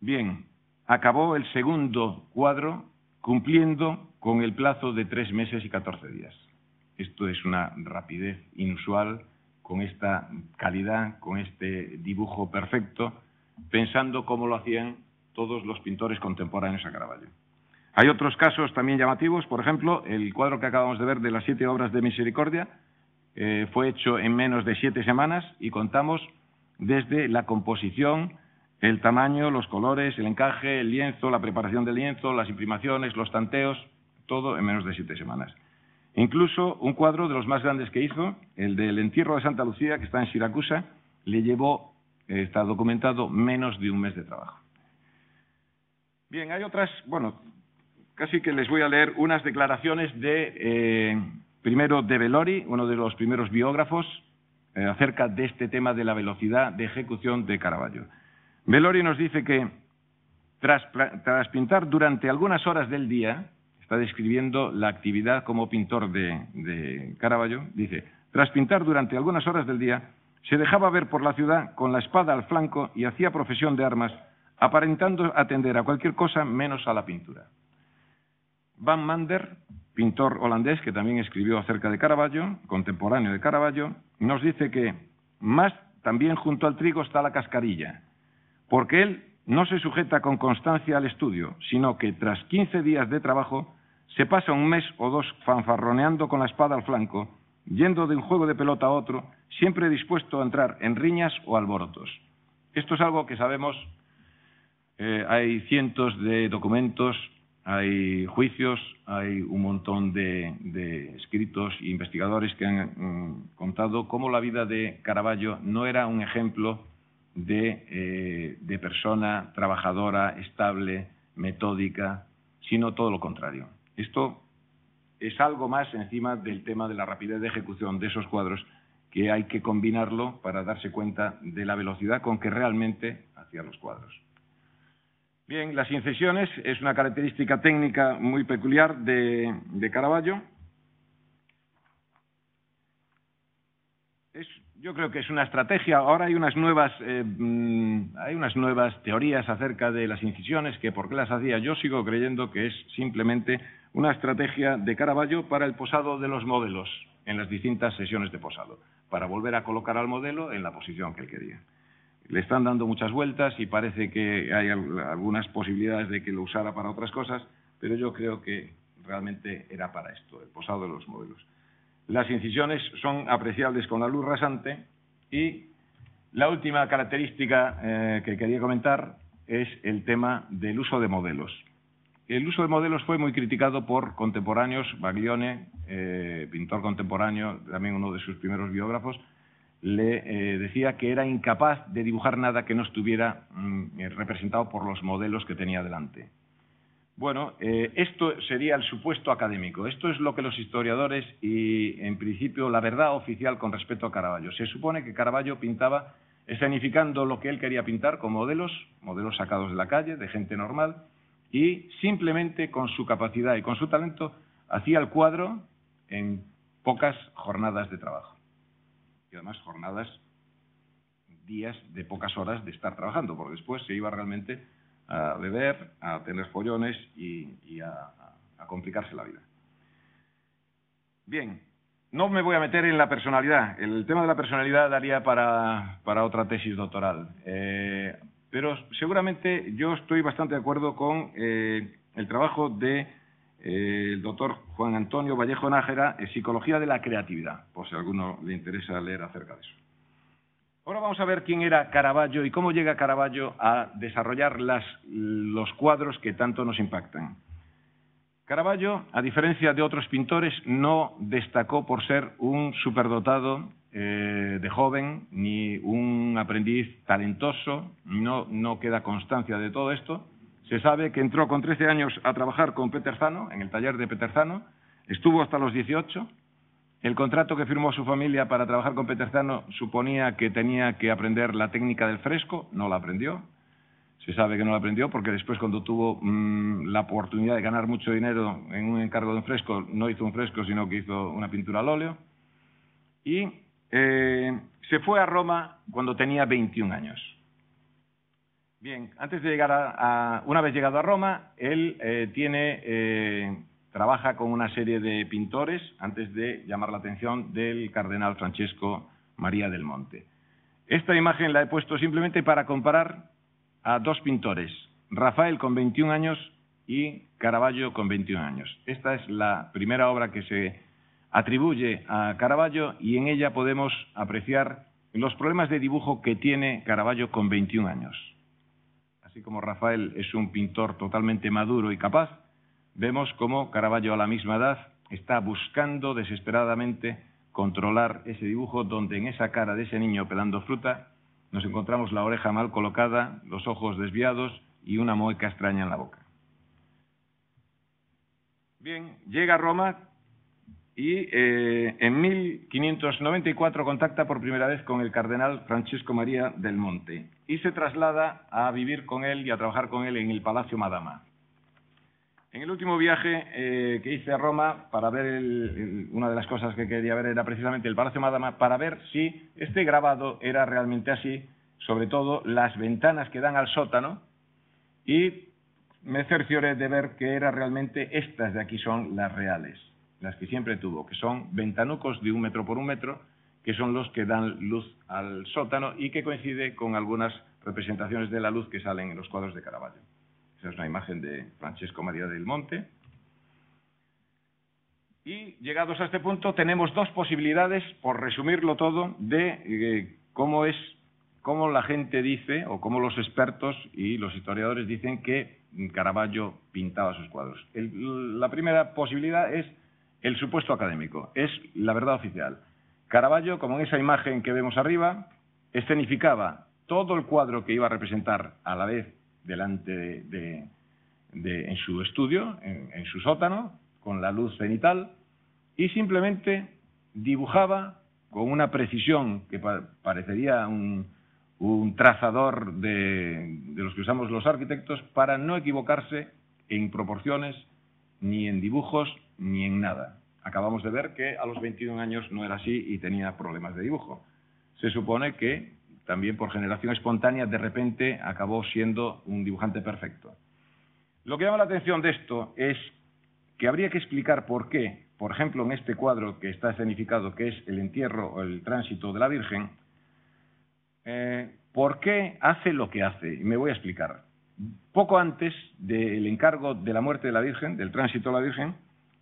Bien, acabó el segundo cuadro cumpliendo con el plazo de tres meses y catorce días. Esto es una rapidez inusual, con esta calidad, con este dibujo perfecto, pensando cómo lo hacían todos los pintores contemporáneos a Caravaggio. Hay otros casos también llamativos, por ejemplo, el cuadro que acabamos de ver de las siete obras de misericordia eh, fue hecho en menos de siete semanas y contamos desde la composición, el tamaño, los colores, el encaje, el lienzo, la preparación del lienzo, las imprimaciones, los tanteos, todo en menos de siete semanas. Incluso un cuadro de los más grandes que hizo, el del entierro de Santa Lucía, que está en Siracusa, le llevó, eh, está documentado, menos de un mes de trabajo. Bien, hay otras, bueno, casi que les voy a leer unas declaraciones de, eh, primero, de Velori, uno de los primeros biógrafos, eh, acerca de este tema de la velocidad de ejecución de Caravaggio. Velori nos dice que tras, pintar durante algunas horas del día, está describiendo la actividad como pintor de, de Caravaggio, dice, tras pintar durante algunas horas del día, se dejaba ver por la ciudad con la espada al flanco y hacía profesión de armas, aparentando atender a cualquier cosa menos a la pintura. Van Mander, pintor holandés que también escribió acerca de Caravaggio, contemporáneo de Caravaggio, nos dice que más también junto al trigo está la cascarilla, porque él no se sujeta con constancia al estudio, sino que tras 15 días de trabajo se pasa un mes o dos fanfarroneando con la espada al flanco, yendo de un juego de pelota a otro, siempre dispuesto a entrar en riñas o alborotos. Esto es algo que sabemos, eh, hay cientos de documentos, hay juicios, hay un montón de, escritos e investigadores que han mm, contado cómo la vida de Caravaggio no era un ejemplo eh, de, persona trabajadora, estable, metódica, sino todo lo contrario. Esto es algo más encima del tema de la rapidez de ejecución de esos cuadros que hay que combinarlo para darse cuenta de la velocidad con que realmente hacía los cuadros. Bien, las incesiones es una característica técnica muy peculiar de, de Caravaggio. Es yo creo que es una estrategia. Ahora hay unas nuevas, eh, mm, hay unas nuevas teorías acerca de las incisiones, que por qué las hacía. Yo sigo creyendo que es simplemente una estrategia de Caravaggio para el posado de los modelos en las distintas sesiones de posado, para volver a colocar al modelo en la posición que él quería. Le están dando muchas vueltas y parece que hay algunas posibilidades de que lo usara para otras cosas, pero yo creo que realmente era para esto, el posado de los modelos. Las incisiones son apreciables con la luz rasante y la última característica eh, que quería comentar es el tema del uso de modelos. el uso de modelos fue muy criticado por contemporáneos, Baglione, eh, pintor contemporáneo, también uno de sus primeros biógrafos, le eh, decía que era incapaz de dibujar nada que no estuviera mm, representado por los modelos que tenía delante. Bueno, eh, esto sería el supuesto académico. Esto es lo que los historiadores y, en principio, la verdad oficial con respecto a Caravaggio. Se supone que Caravaggio pintaba escenificando lo que él quería pintar con modelos, modelos sacados de la calle, de gente normal, y simplemente con su capacidad y con su talento hacía el cuadro en pocas jornadas de trabajo. Y además jornadas, días de pocas horas de estar trabajando, porque después se iba realmente a beber, a tener follones y, a, complicarse la vida. Bien, no me voy a meter en la personalidad. El tema de la personalidad daría para, otra tesis doctoral. Eh, pero seguramente yo estoy bastante de acuerdo con eh, el trabajo de, eh, doctor Juan Antonio Vallejo Nájera en Psicología de la Creatividad, por si a alguno le interesa leer acerca de eso. Ahora vamos a ver quién era Caravaggio y cómo llega Caravaggio a desarrollar los cuadros que tanto nos impactan. Caravaggio, a diferencia de otros pintores, no destacó por ser un superdotado eh, de joven, ni un aprendiz talentoso, no queda constancia de todo esto. Se sabe que entró con 13 años a trabajar con Peter Zano, en el taller de Peter Zano, estuvo hasta los 18. El contrato que firmó su familia para trabajar con Peter Zano suponía que tenía que aprender la técnica del fresco, no la aprendió. Se sabe que no la aprendió porque después cuando tuvo mm, la oportunidad de ganar mucho dinero en un encargo de un fresco, no hizo un fresco, sino que hizo una pintura al óleo. Y eh, se fue a Roma cuando tenía 21 años. Bien, antes de llegar a, una vez llegado a Roma, él eh, tiene, eh, trabaja con una serie de pintores antes de llamar la atención del cardenal Francesco María del Monte. Esta imagen la he puesto simplemente para comparar a dos pintores, Rafael con 21 años y Caravaggio con 21 años. Esta es la primera obra que se atribuye a Caravaggio y en ella podemos apreciar los problemas de dibujo que tiene Caravaggio con 21 años. Así como Rafael es un pintor totalmente maduro y capaz, vemos cómo Caravaggio a la misma edad está buscando desesperadamente controlar ese dibujo donde en esa cara de ese niño pelando fruta nos encontramos la oreja mal colocada, los ojos desviados y una mueca extraña en la boca. Bien, llega a Roma y eh, en 1594 contacta por primera vez con el cardenal Francesco María del Monte y se traslada a vivir con él y a trabajar con él en el Palacio Madama. En el último viaje eh, que hice a Roma para ver una de las cosas que quería ver era precisamente el Palacio Madama para ver si este grabado era realmente así, sobre todo las ventanas que dan al sótano y me cercioré de ver que era realmente estas de aquí son las reales las que siempre tuvo, que son ventanucos de un metro por un metro, que son los que dan luz al sótano y que coincide con algunas representaciones de la luz que salen en los cuadros de Caravaggio. Esa es una imagen de Francesco María del Monte. Y llegados a este punto tenemos dos posibilidades, por resumirlo todo, de eh, cómo es, cómo la gente dice, o cómo los expertos y los historiadores dicen que Caravaggio pintaba sus cuadros. la primera posibilidad es el supuesto académico, es la verdad oficial. Caravaggio, como en esa imagen que vemos arriba, escenificaba todo el cuadro que iba a representar a la vez delante de, en su estudio, en, su sótano, con la luz cenital, y simplemente dibujaba con una precisión que parecería un, trazador de, de, los que usamos los arquitectos para no equivocarse en proporciones, ni en dibujos, ni en nada. Acabamos de ver que a los 21 años no era así y tenía problemas de dibujo. Se supone que también por generación espontánea de repente acabó siendo un dibujante perfecto. Lo que llama la atención de esto es que habría que explicar por qué, por ejemplo, en este cuadro que está escenificado, que es el entierro o el tránsito de la Virgen, eh, por qué hace lo que hace. Y me voy a explicar. Poco antes del encargo de la muerte de la Virgen, del tránsito de la Virgen,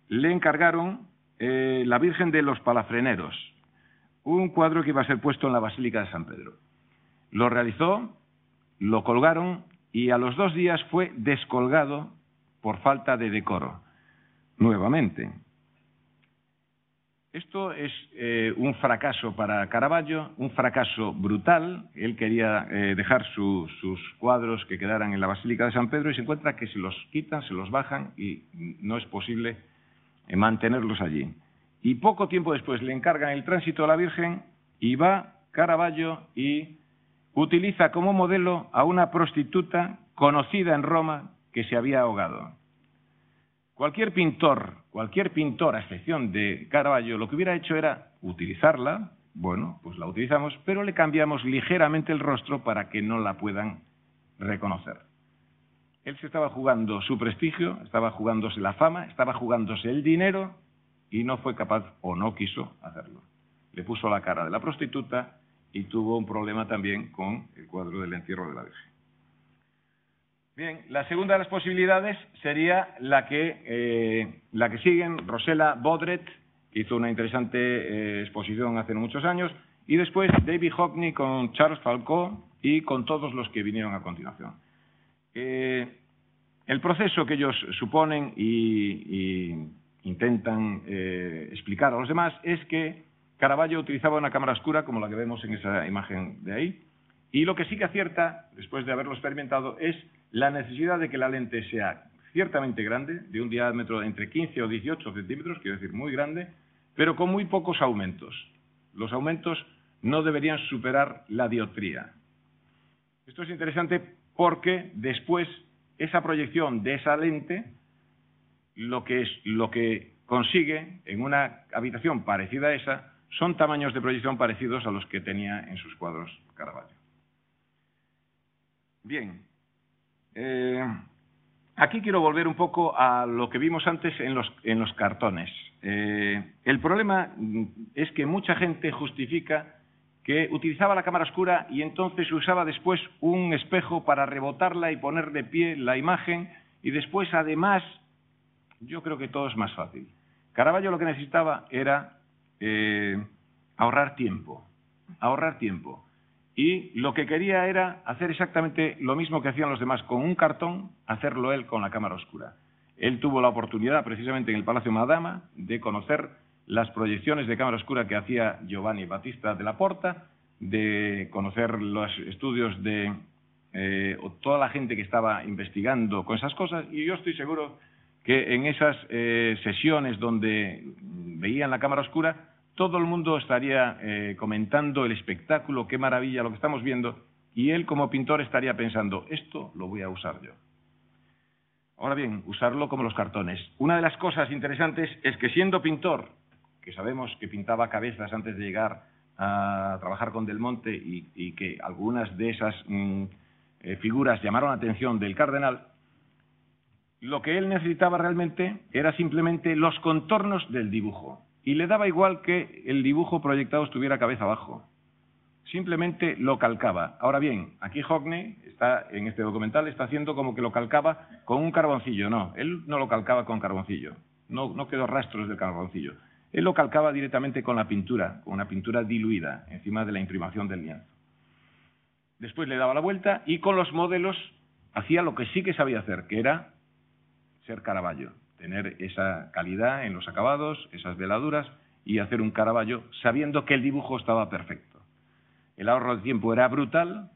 le encargaron eh, la Virgen de los Palafreneros, un cuadro que iba a ser puesto en la Basílica de San Pedro. Lo realizó, lo colgaron y a los dos días fue descolgado por falta de decoro. Nuevamente. Esto es eh, un fracaso para Caravaggio, un fracaso brutal. Él quería eh, dejar sus cuadros que quedaran en la Basílica de San Pedro y se encuentra que se los quitan, se los bajan y no es posible eh, mantenerlos allí. Y poco tiempo después le encargan el tránsito a la Virgen y va Caravaggio y utiliza como modelo a una prostituta conocida en Roma que se había ahogado. Cualquier pintor, cualquier pintor, a excepción de Caravaggio, lo que hubiera hecho era utilizarla, bueno, pues la utilizamos, pero le cambiamos ligeramente el rostro para que no la puedan reconocer. Él se estaba jugando su prestigio, estaba jugándose la fama, estaba jugándose el dinero y no fue capaz o no quiso hacerlo. Le puso la cara de la prostituta y tuvo un problema también con el cuadro del entierro de la Virgen. Bien, la segunda de las posibilidades sería la que, eh, la que siguen, Rosella Bodret, hizo una interesante eh, exposición hace muchos años, y después David Hockney con Charles Falcó y con todos los que vinieron a continuación. Eh, el proceso que ellos suponen y, intentan explicar a los demás es que Caravaggio utilizaba una cámara oscura, como la que vemos en esa imagen de ahí, y lo que sí que acierta, después de haberlo experimentado, es la necesidad de que la lente sea ciertamente grande, de un diámetro de entre 15 o 18 centímetros, quiero decir muy grande, pero con muy pocos aumentos. Los aumentos no deberían superar la dioptría. Esto es interesante porque después esa proyección de esa lente lo que, es, lo que consigue en una habitación parecida a esa son tamaños de proyección parecidos a los que tenía en sus cuadros Caravaggio. Bien, eh, aquí quiero volver un poco a lo que vimos antes en los, cartones. Eh, el problema es que mucha gente justifica que utilizaba la cámara oscura y entonces usaba después un espejo para rebotarla y poner de pie la imagen y después además yo creo que todo es más fácil. Caravaggio lo que necesitaba era eh, ahorrar tiempo, ahorrar tiempo. Y lo que quería era hacer exactamente lo mismo que hacían los demás con un cartón, hacerlo él con la cámara oscura. Él tuvo la oportunidad, precisamente en el Palacio Madama, de conocer las proyecciones de cámara oscura que hacía Giovanni Battista de la Porta, de conocer los estudios de eh, toda la gente que estaba investigando con esas cosas, y yo estoy seguro que en esas eh, sesiones donde veían la cámara oscura, todo el mundo estaría eh, comentando el espectáculo, qué maravilla lo que estamos viendo, y él como pintor estaría pensando, esto lo voy a usar yo. Ahora bien, usarlo como los cartones. Una de las cosas interesantes es que siendo pintor, que sabemos que pintaba cabezas antes de llegar a trabajar con Del Monte y, que algunas de esas mm, eh, figuras llamaron la atención del cardenal, lo que él necesitaba realmente era simplemente los contornos del dibujo y le daba igual que el dibujo proyectado estuviera cabeza abajo. Simplemente lo calcaba. Ahora bien, aquí Hockney está en este documental está haciendo como que lo calcaba con un carboncillo. No, él no lo calcaba con carboncillo. No, no quedó rastros del carboncillo. Él lo calcaba directamente con la pintura, con una pintura diluida encima de la imprimación del lienzo. Después le daba la vuelta y con los modelos hacía lo que sí que sabía hacer, que era ser Caravaggio tener esa calidad en los acabados, esas veladuras y hacer un Caravaggio sabiendo que el dibujo estaba perfecto. El ahorro de tiempo era brutal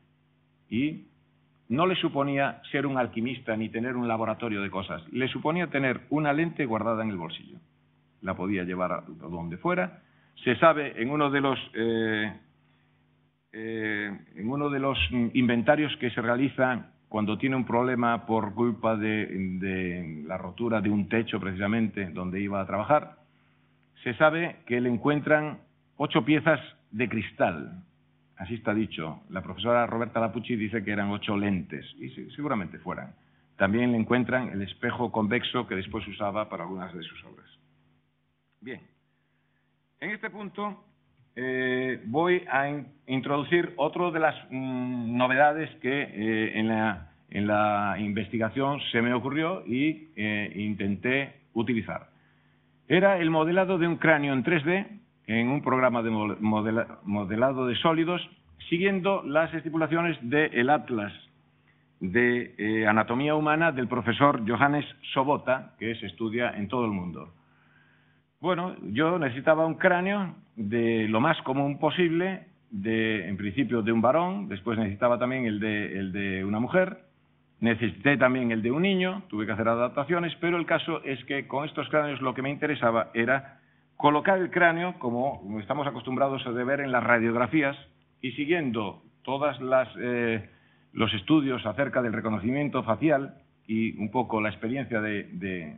y no le suponía ser un alquimista ni tener un laboratorio de cosas. Le suponía tener una lente guardada en el bolsillo. La podía llevar a donde fuera. Se sabe en uno de los eh, eh, en uno de los inventarios que se realizan cuando tiene un problema por culpa de, la rotura de un techo precisamente donde iba a trabajar, se sabe que le encuentran ocho piezas de cristal. Así está dicho. La profesora Roberta Lapucci dice que eran ocho lentes, y seguramente fueran. También le encuentran el espejo convexo que después usaba para algunas de sus obras. Bien, en este punto eh, voy a introducir otra de las mm, novedades que eh, en, la, investigación se me ocurrió y eh, intenté utilizar. Era el modelado de un cráneo en 3D en un programa de modelado de sólidos siguiendo las estipulaciones del Atlas. de eh, anatomía humana del profesor Johannes Sobota, que se estudia en todo el mundo. Bueno, yo necesitaba un cráneo de lo más común posible, de, en principio de un varón, después necesitaba también el de, el de una mujer, necesité también el de un niño, tuve que hacer adaptaciones, pero el caso es que con estos cráneos lo que me interesaba era colocar el cráneo, como estamos acostumbrados a ver en las radiografías, y siguiendo todas las... Eh, los estudios acerca del reconocimiento facial y un poco la experiencia de,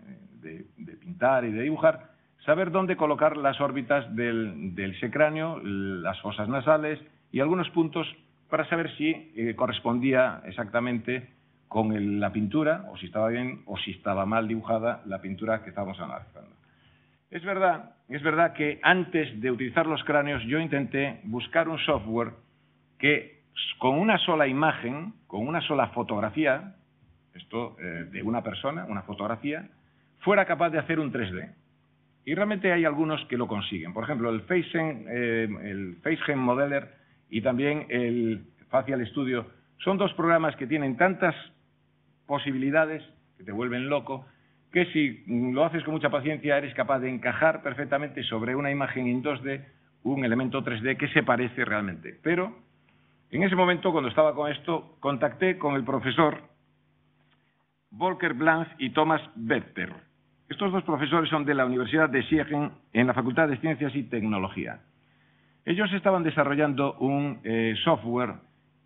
pintar y de dibujar, saber dónde colocar las órbitas del, del secráneo, las fosas nasales y algunos puntos para saber si eh, correspondía exactamente con la pintura, o si estaba bien o si estaba mal dibujada la pintura que estábamos analizando. Es verdad, es verdad que antes de utilizar los cráneos yo intenté buscar un software que con una sola imagen, con una sola fotografía, esto eh, de una persona, una fotografía, fuera capaz de hacer un 3D. Y realmente hay algunos que lo consiguen. Por ejemplo, el FaceGen, eh, Modeler y también el Facial Studio son dos programas que tienen tantas posibilidades que te vuelven loco que si lo haces con mucha paciencia eres capaz de encajar perfectamente sobre una imagen en 2D un elemento 3D que se parece realmente. Pero en ese momento, cuando estaba con esto, contacté con el profesor Volker Blanz y Thomas Better. Estos dos profesores son de la Universidad de Siegen en la Facultad de Ciencias y Tecnología. Ellos estaban desarrollando un eh, software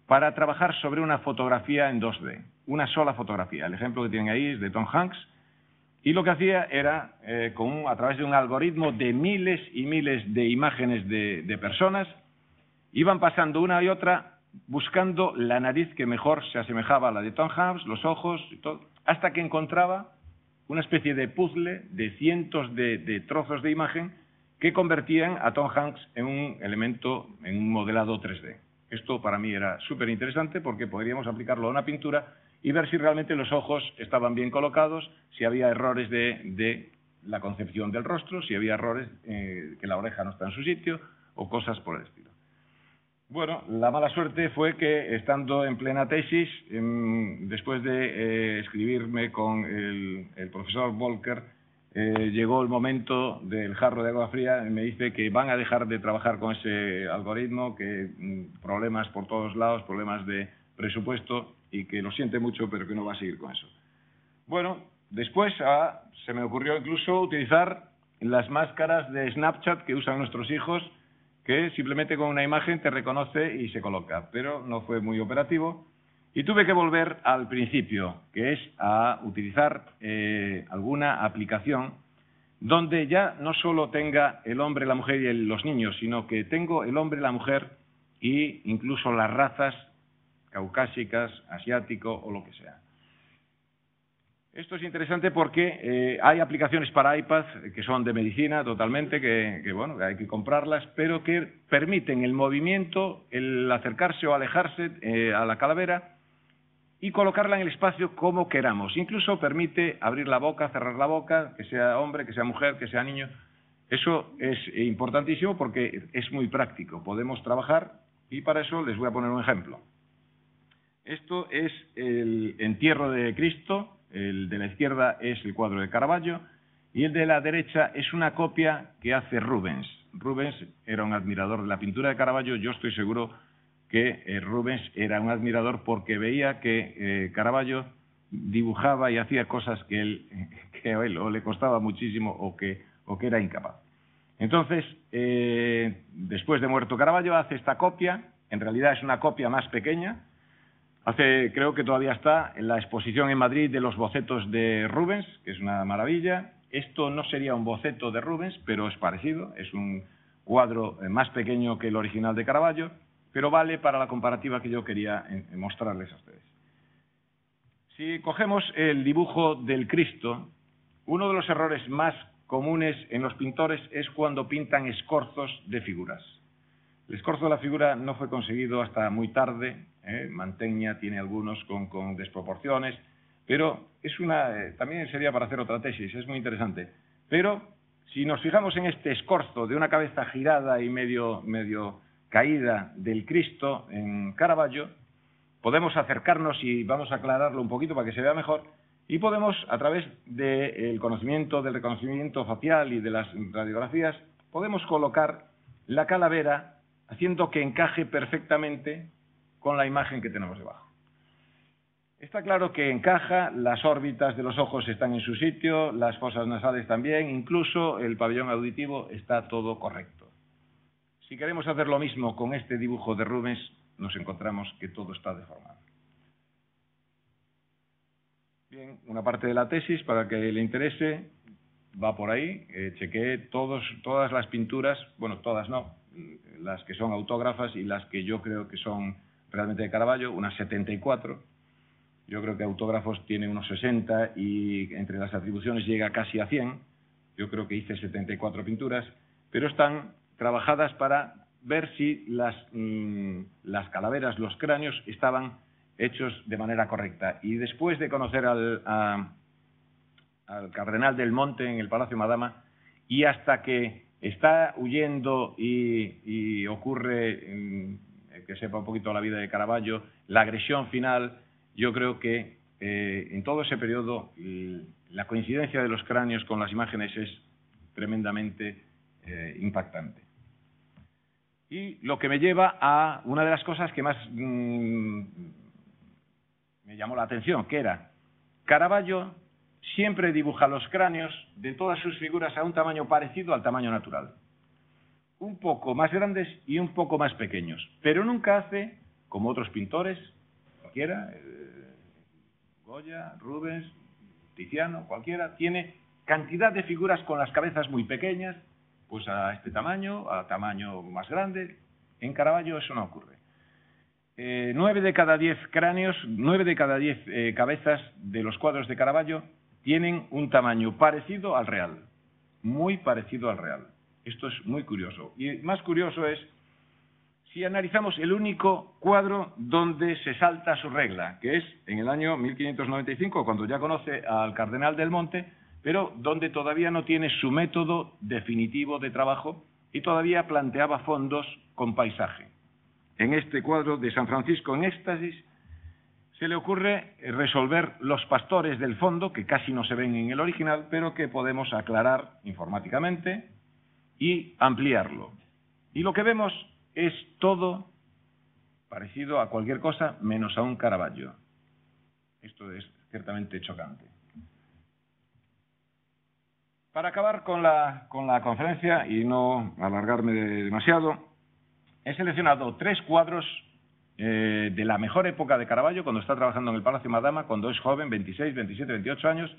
para trabajar sobre una fotografía en 2D, una sola fotografía. El ejemplo que tienen ahí es de Tom Hanks. Y lo que hacía era, eh, a través de un algoritmo de miles y miles de imágenes de personas, iban pasando una y otra buscando la nariz que mejor se asemejaba a la de Tom Hanks, los ojos y todo, hasta que encontraba una especie de puzzle de cientos de, trozos de imagen que convertían a Tom Hanks en un elemento, en un modelado 3D. Esto para mí era súper interesante porque podríamos aplicarlo a una pintura y ver si realmente los ojos estaban bien colocados, si había errores de, la concepción del rostro, si había errores eh, que la oreja no está en su sitio o cosas por el estilo. Bueno, la mala suerte fue que estando en plena tesis, después de eh, escribirme con el, profesor Volker, eh, llegó el momento del jarro de agua fría y me dice que van a dejar de trabajar con ese algoritmo, que mm, problemas por todos lados, problemas de presupuesto y que lo siente mucho, pero que no va a seguir con eso. Bueno, después ah, se me ocurrió incluso utilizar las máscaras de Snapchat que usan nuestros hijos que simplemente con una imagen te reconoce y se coloca, pero no fue muy operativo. Y tuve que volver al principio, que es a utilizar eh, alguna aplicación donde ya no solo tenga el hombre, la mujer y los niños, sino que tengo el hombre, la mujer e incluso las razas caucásicas, asiático o lo que sea. Esto es interesante porque eh, hay aplicaciones para iPad que son de medicina totalmente, que, bueno, hay que comprarlas, pero que permiten el movimiento, el acercarse o alejarse eh, a la calavera y colocarla en el espacio como queramos. Incluso permite abrir la boca, cerrar la boca, que sea hombre, que sea mujer, que sea niño. Eso es importantísimo porque es muy práctico. Podemos trabajar y para eso les voy a poner un ejemplo. Esto es el entierro de Cristo el de la izquierda es el cuadro de Caravaggio y el de la derecha es una copia que hace Rubens. Rubens era un admirador de la pintura de Caravaggio. Yo estoy seguro que eh, Rubens era un admirador porque veía que eh, Caravaggio dibujaba y hacía cosas que, él, a él o le costaba muchísimo o que, o que era incapaz. Entonces, eh, después de muerto Caravaggio, hace esta copia. En realidad es una copia más pequeña, Hace, creo que todavía está en la exposición en Madrid de los bocetos de Rubens, que es una maravilla. Esto no sería un boceto de Rubens, pero es parecido. Es un cuadro eh, más pequeño que el original de Caravaggio, pero vale para la comparativa que yo quería eh, mostrarles a ustedes. Si cogemos el dibujo del Cristo, uno de los errores más comunes en los pintores es cuando pintan escorzos de figuras. El escorzo de la figura no fue conseguido hasta muy tarde, ¿eh? Manteña tiene algunos con, desproporciones, pero es una, eh, también sería para hacer otra tesis, es muy interesante. Pero si nos fijamos en este escorzo de una cabeza girada y medio, medio caída del Cristo en Caravaggio, podemos acercarnos y vamos a aclararlo un poquito para que se vea mejor, y podemos, a través del conocimiento, del reconocimiento facial y de las radiografías, podemos colocar la calavera haciendo que encaje perfectamente con la imagen que tenemos debajo. Está claro que encaja, las órbitas de los ojos están en su sitio, las fosas nasales también, incluso el pabellón auditivo está todo correcto. Si queremos hacer lo mismo con este dibujo de Rubens, nos encontramos que todo está deformado. Bien, una parte de la tesis, para que le interese, va por ahí. Eh, chequeé todas las pinturas, bueno, todas no, las que son autógrafas y las que yo creo que son realmente de Caravaggio, unas 74 yo creo que autógrafos tiene unos 60 y entre las atribuciones llega casi a 100. Yo creo que hice 74 pinturas, pero están trabajadas para ver si las, mm, las calaveras, los cráneos, estaban hechos de manera correcta. Y después de conocer al, al cardenal del Monte en el Palacio Madama, y hasta que está huyendo y, ocurre, mm, que sepa un poquito la vida de Caravaggio, la agresión final, yo creo que eh, en todo ese periodo la coincidencia de los cráneos con las imágenes es tremendamente eh, impactante. Y lo que me lleva a una de las cosas que más mm, me llamó la atención, que era Caravaggio siempre dibuja los cráneos de todas sus figuras a un tamaño parecido al tamaño natural. Un poco más grandes y un poco más pequeños, pero nunca hace, como otros pintores, cualquiera, Goya, Rubens, Tiziano, cualquiera, tiene cantidad de figuras con las cabezas muy pequeñas, pues a este tamaño, a tamaño más grande. En Caravaggio eso no ocurre. Eh, nueve de cada diez cráneos, nueve de cada diez eh, cabezas de los cuadros de Caravaggio tienen un tamaño parecido al real, muy parecido al real. Esto es muy curioso. Y más curioso es si analizamos el único cuadro donde se salta su regla, que es en el año 1595, cuando ya conoce al cardenal del Monte, pero donde todavía no tiene su método definitivo de trabajo y todavía planteaba fondos con paisaje. En este cuadro de San Francisco en éxtasis se le ocurre resolver los pastores del fondo, que casi no se ven en el original, pero que podemos aclarar informáticamente y ampliarlo. Y lo que vemos es todo parecido a cualquier cosa menos a un Caravaggio. Esto es ciertamente chocante. Para acabar con la, con la conferencia y no alargarme demasiado, he seleccionado tres cuadros eh, de la mejor época de Caravaggio, cuando está trabajando en el Palacio Madama, cuando es joven, 26, 27, 28 años,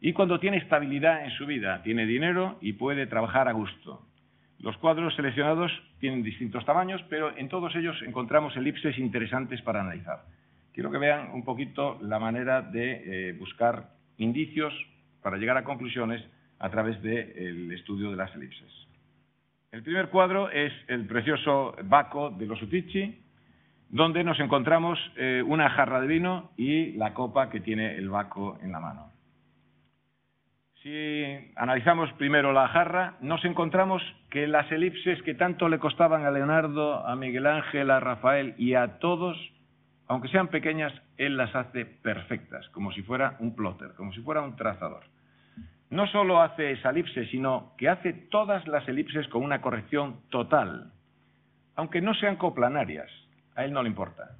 y cuando tiene estabilidad en su vida, tiene dinero y puede trabajar a gusto. Los cuadros seleccionados tienen distintos tamaños, pero en todos ellos encontramos elipses interesantes para analizar. Quiero que vean un poquito la manera de eh, buscar indicios para llegar a conclusiones a través del estudio de las elipses. El primer cuadro es el precioso Baco de los Uffizi, donde nos encontramos eh, una jarra de vino y la copa que tiene el Baco en la mano. Si analizamos primero la jarra, nos encontramos que las elipses que tanto le costaban a Leonardo, a Miguel Ángel, a Rafael y a todos, aunque sean pequeñas, él las hace perfectas, como si fuera un plotter, como si fuera un trazador. No solo hace esa elipse, sino que hace todas las elipses con una corrección total, aunque no sean coplanarias, a él no le importa.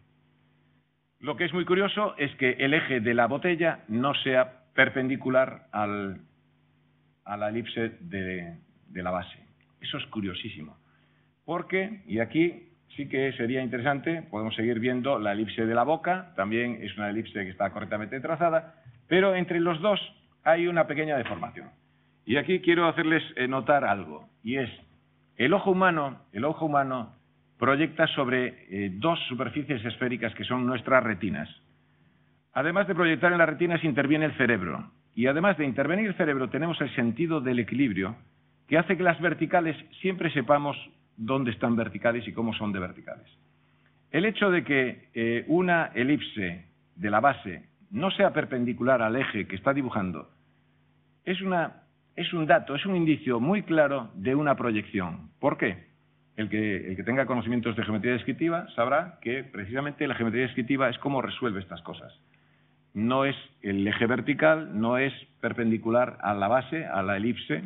Lo que es muy curioso es que el eje de la botella no sea perpendicular a la elipse de, la base. Eso es curiosísimo. Porque, y aquí sí que sería interesante, podemos seguir viendo la elipse de la boca, también es una elipse que está correctamente trazada, pero entre los dos hay una pequeña deformación. Y aquí quiero hacerles eh, notar algo, y es, el ojo humano, el ojo humano proyecta sobre eh, dos superficies esféricas que son nuestras retinas. Además de proyectar en las retinas, interviene el cerebro. Y además de intervenir el cerebro, tenemos el sentido del equilibrio, que hace que las verticales siempre sepamos dónde están verticales y cómo son de verticales. El hecho de que eh, una elipse de la base no sea perpendicular al eje que está dibujando es, una, es un dato, es un indicio muy claro de una proyección. ¿Por qué? El que, tenga conocimientos de geometría descriptiva sabrá que precisamente la geometría descriptiva es cómo resuelve estas cosas. No es el eje vertical, no es perpendicular a la base, a la elipse,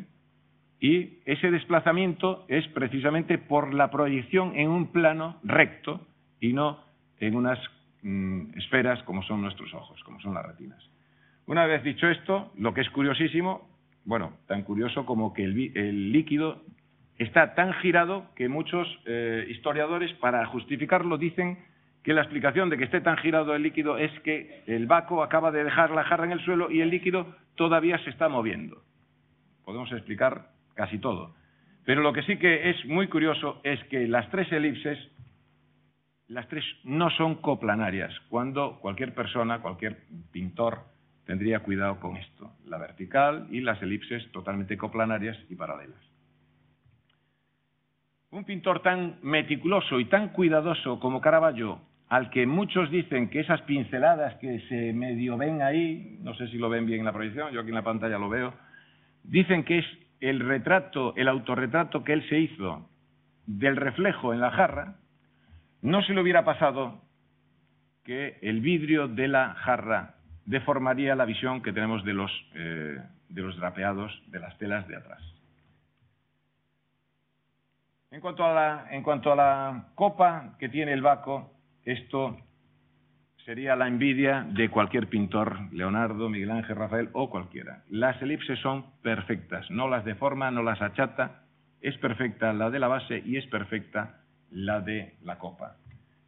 y ese desplazamiento es precisamente por la proyección en un plano recto y no en unas mm, esferas como son nuestros ojos, como son las retinas. Una vez dicho esto, lo que es curiosísimo, bueno, tan curioso como que el líquido está tan girado que muchos eh, historiadores, para justificarlo, dicen que la explicación de que esté tan girado el líquido es que el vaco acaba de dejar la jarra en el suelo y el líquido todavía se está moviendo. Podemos explicar casi todo. Pero lo que sí que es muy curioso es que las tres elipses, las tres no son coplanarias, cuando cualquier persona, cualquier pintor, tendría cuidado con esto. La vertical y las elipses totalmente coplanarias y paralelas. Un pintor tan meticuloso y tan cuidadoso como Caravaggio, al que muchos dicen que esas pinceladas que se medio ven ahí, no sé si lo ven bien en la proyección, yo aquí en la pantalla lo veo, dicen que es el retrato, el autorretrato que él se hizo del reflejo en la jarra, no se le hubiera pasado que el vidrio de la jarra deformaría la visión que tenemos de los, eh, de los drapeados de las telas de atrás. En cuanto, a la, en cuanto a la copa que tiene el Baco, esto sería la envidia de cualquier pintor, Leonardo, Miguel Ángel, Rafael o cualquiera. Las elipses son perfectas, no las deforma, no las achata, es perfecta la de la base y es perfecta la de la copa.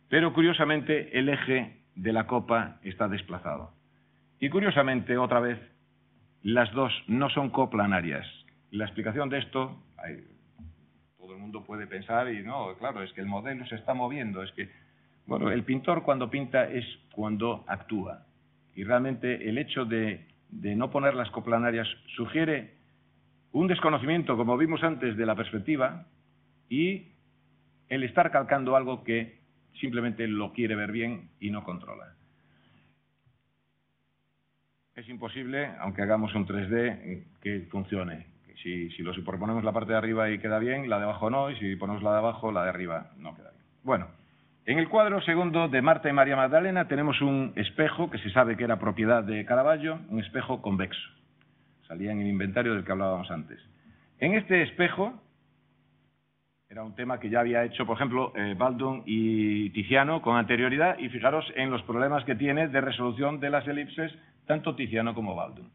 Pero curiosamente el eje de la copa está desplazado. Y curiosamente, otra vez, las dos no son coplanarias. La explicación de esto, el mundo puede pensar y no, claro, es que el modelo se está moviendo, es que, bueno, el pintor cuando pinta es cuando actúa. Y realmente el hecho de, no poner las coplanarias sugiere un desconocimiento, como vimos antes, de la perspectiva y el estar calcando algo que simplemente lo quiere ver bien y no controla. Es imposible, aunque hagamos un 3D, que funcione. Si, lo superponemos la parte de arriba y queda bien, la de abajo no, y si ponemos la de abajo, la de arriba no queda bien. Bueno, en el cuadro segundo de Marta y María Magdalena tenemos un espejo que se sabe que era propiedad de Caravaggio, un espejo convexo. Salía en el inventario del que hablábamos antes. En este espejo, era un tema que ya había hecho, por ejemplo, eh, y Tiziano con anterioridad, y fijaros en los problemas que tiene de resolución de las elipses, tanto Tiziano como Baldun.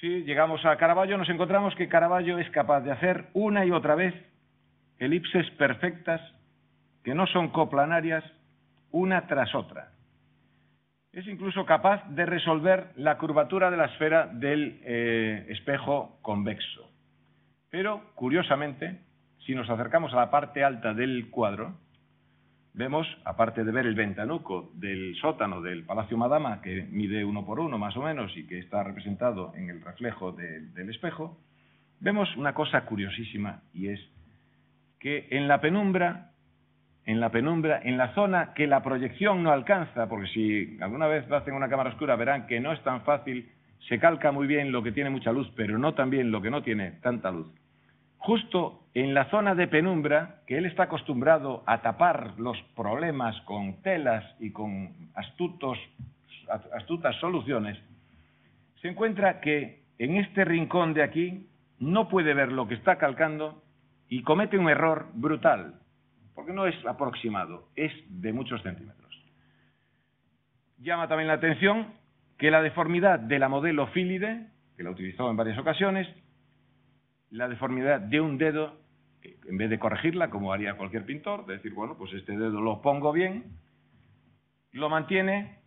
Si llegamos a Caravaggio, nos encontramos que Caravaggio es capaz de hacer una y otra vez elipses perfectas que no son coplanarias una tras otra. Es incluso capaz de resolver la curvatura de la esfera del eh, espejo convexo. Pero, curiosamente, si nos acercamos a la parte alta del cuadro, vemos, aparte de ver el ventanuco del sótano del Palacio Madama, que mide uno por uno más o menos y que está representado en el reflejo del espejo, vemos una cosa curiosísima y es que en la penumbra, en la penumbra, en la zona que la proyección no alcanza, porque si alguna vez hacen una cámara oscura verán que no es tan fácil, se calca muy bien lo que tiene mucha luz, pero no tan bien lo que no tiene tanta luz justo en la zona de penumbra, que él está acostumbrado a tapar los problemas con telas y con astutos, astutas soluciones, se encuentra que en este rincón de aquí no puede ver lo que está calcando y comete un error brutal, porque no es aproximado, es de muchos centímetros. Llama también la atención que la deformidad de la modelo Philide, que la utilizó en varias ocasiones, la deformidad de un dedo, en vez de corregirla, como haría cualquier pintor, de decir, bueno, pues este dedo lo pongo bien, lo mantiene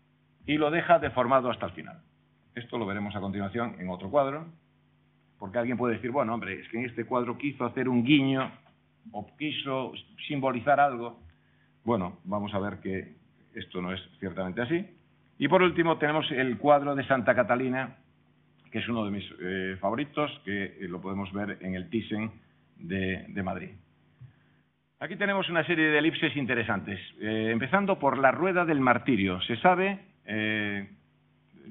y lo deja deformado hasta el final. Esto lo veremos a continuación en otro cuadro, porque alguien puede decir, bueno, hombre, es que en este cuadro quiso hacer un guiño o quiso simbolizar algo. Bueno, vamos a ver que esto no es ciertamente así. Y por último tenemos el cuadro de Santa Catalina, que es uno de mis eh, favoritos, que eh, lo podemos ver en el Thyssen de, Madrid. Aquí tenemos una serie de elipses interesantes, eh, empezando por la rueda del martirio. Se sabe,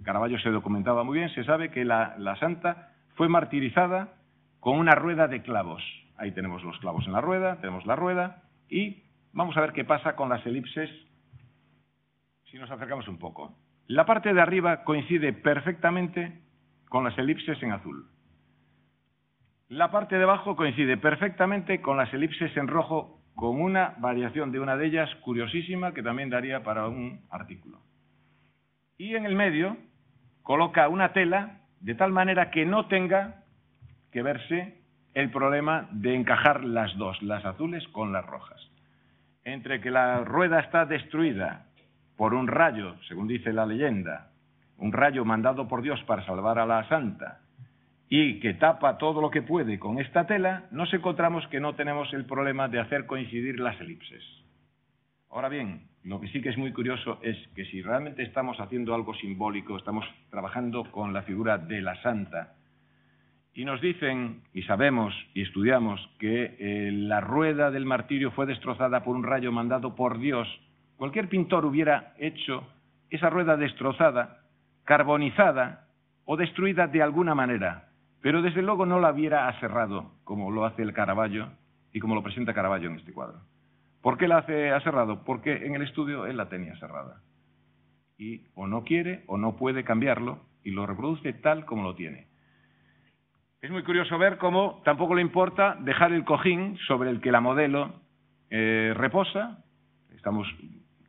Caravaggio se documentaba muy bien, se sabe que la, la santa fue martirizada con una rueda de clavos. Ahí tenemos los clavos en la rueda, tenemos la rueda y vamos a ver qué pasa con las elipses si nos acercamos un poco. La parte de arriba coincide perfectamente con las elipses en azul. La parte de abajo coincide perfectamente con las elipses en rojo, con una variación de una de ellas curiosísima que también daría para un artículo. Y en el medio coloca una tela de tal manera que no tenga que verse el problema de encajar las dos, las azules con las rojas. Entre que la rueda está destruida por un rayo, según dice la leyenda, un rayo mandado por Dios para salvar a la santa, y que tapa todo lo que puede con esta tela, nos encontramos que no tenemos el problema de hacer coincidir las elipses. Ahora bien, lo que sí que es muy curioso es que si realmente estamos haciendo algo simbólico, estamos trabajando con la figura de la santa, y nos dicen, y sabemos y estudiamos, que eh, la rueda del martirio fue destrozada por un rayo mandado por Dios, cualquier pintor hubiera hecho esa rueda destrozada, carbonizada o destruida de alguna manera, pero desde luego no la hubiera aserrado, como lo hace el Caravaggio y como lo presenta Caravaggio en este cuadro. ¿Por qué la hace aserrado? Porque en el estudio él la tenía cerrada. Y o no quiere o no puede cambiarlo y lo reproduce tal como lo tiene. Es muy curioso ver cómo tampoco le importa dejar el cojín sobre el que la modelo eh, reposa. Estamos,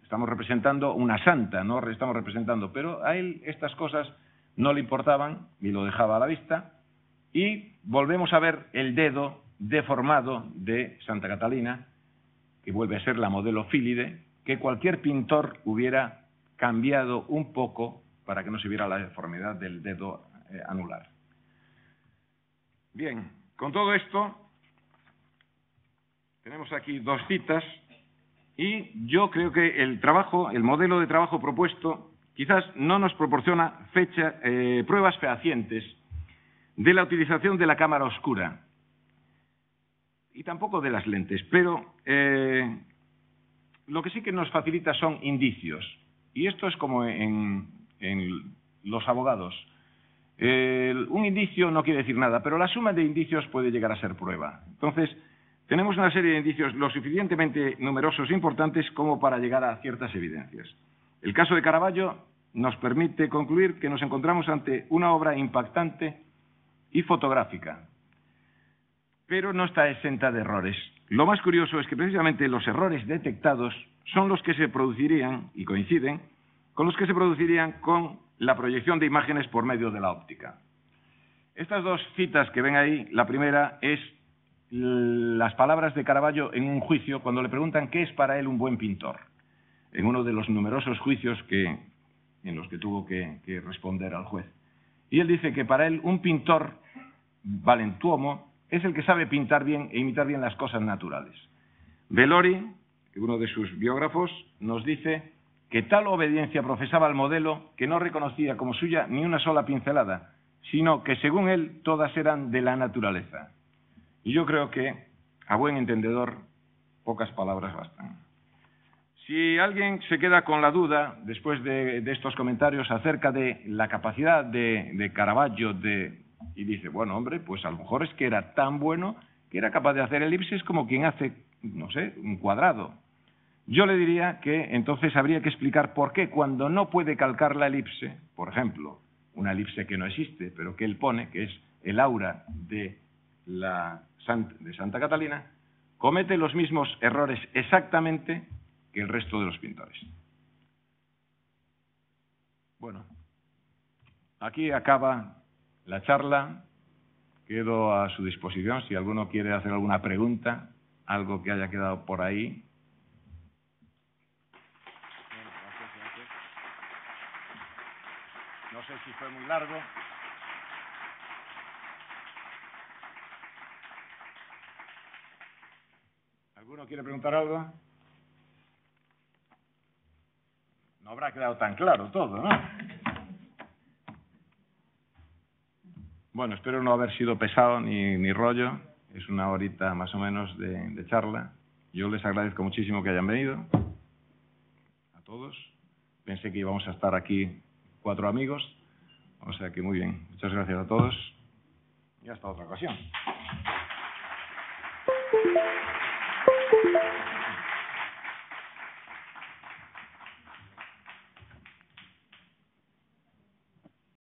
estamos representando una santa, no estamos representando, pero a él estas cosas no le importaban y lo dejaba a la vista. Y volvemos a ver el dedo deformado de Santa Catalina, que vuelve a ser la modelo Fílide, que cualquier pintor hubiera cambiado un poco para que no se viera la deformidad del dedo eh, anular. Bien, con todo esto, tenemos aquí dos citas y yo creo que el trabajo, el modelo de trabajo propuesto, quizás no nos proporciona fecha, eh, pruebas fehacientes de la utilización de la cámara oscura y tampoco de las lentes, pero eh, lo que sí que nos facilita son indicios. Y esto es como en los abogados un indicio no quiere decir nada, pero la suma de indicios puede llegar a ser prueba. Entonces, tenemos una serie de indicios lo suficientemente numerosos e importantes como para llegar a ciertas evidencias. El caso de Caravaggio nos permite concluir que nos encontramos ante una obra impactante y fotográfica, pero no está exenta de errores. Lo más curioso es que precisamente los errores detectados son los que se producirían, y coinciden, con los que se producirían con la proyección de imágenes por medio de la óptica. Estas dos citas que ven ahí, la primera es las palabras de Caravaggio en un juicio cuando le preguntan qué es para él un buen pintor, en uno de los numerosos juicios que, en los que tuvo que, responder al juez. Y él dice que para él un pintor valentuomo es el que sabe pintar bien e imitar bien las cosas naturales. Velori, uno de sus biógrafos, nos dice que tal obediencia profesaba al modelo que no reconocía como suya ni una sola pincelada, sino que según él todas eran de la naturaleza. Y yo creo que, a buen entendedor, pocas palabras bastan. Si alguien se queda con la duda, después de, estos comentarios, acerca de la capacidad de, de Caravaggio de, y dice, bueno, hombre, pues a lo mejor es que era tan bueno que era capaz de hacer elipses como quien hace, no sé, un cuadrado yo le diría que entonces habría que explicar por qué cuando no puede calcar la elipse, por ejemplo, una elipse que no existe, pero que él pone, que es el aura de, la, de Santa Catalina, comete los mismos errores exactamente que el resto de los pintores. Bueno, aquí acaba la charla. Quedo a su disposición si alguno quiere hacer alguna pregunta, algo que haya quedado por ahí. No sé si fue muy largo. ¿Alguno quiere preguntar algo? No habrá quedado tan claro todo, ¿no? Bueno, espero no haber sido pesado ni, rollo. Es una horita más o menos de, de charla. Yo les agradezco muchísimo que hayan venido. A todos. Pensé que íbamos a estar aquí cuatro amigos. O sea que muy bien. Muchas gracias a todos y hasta otra ocasión. Thank you.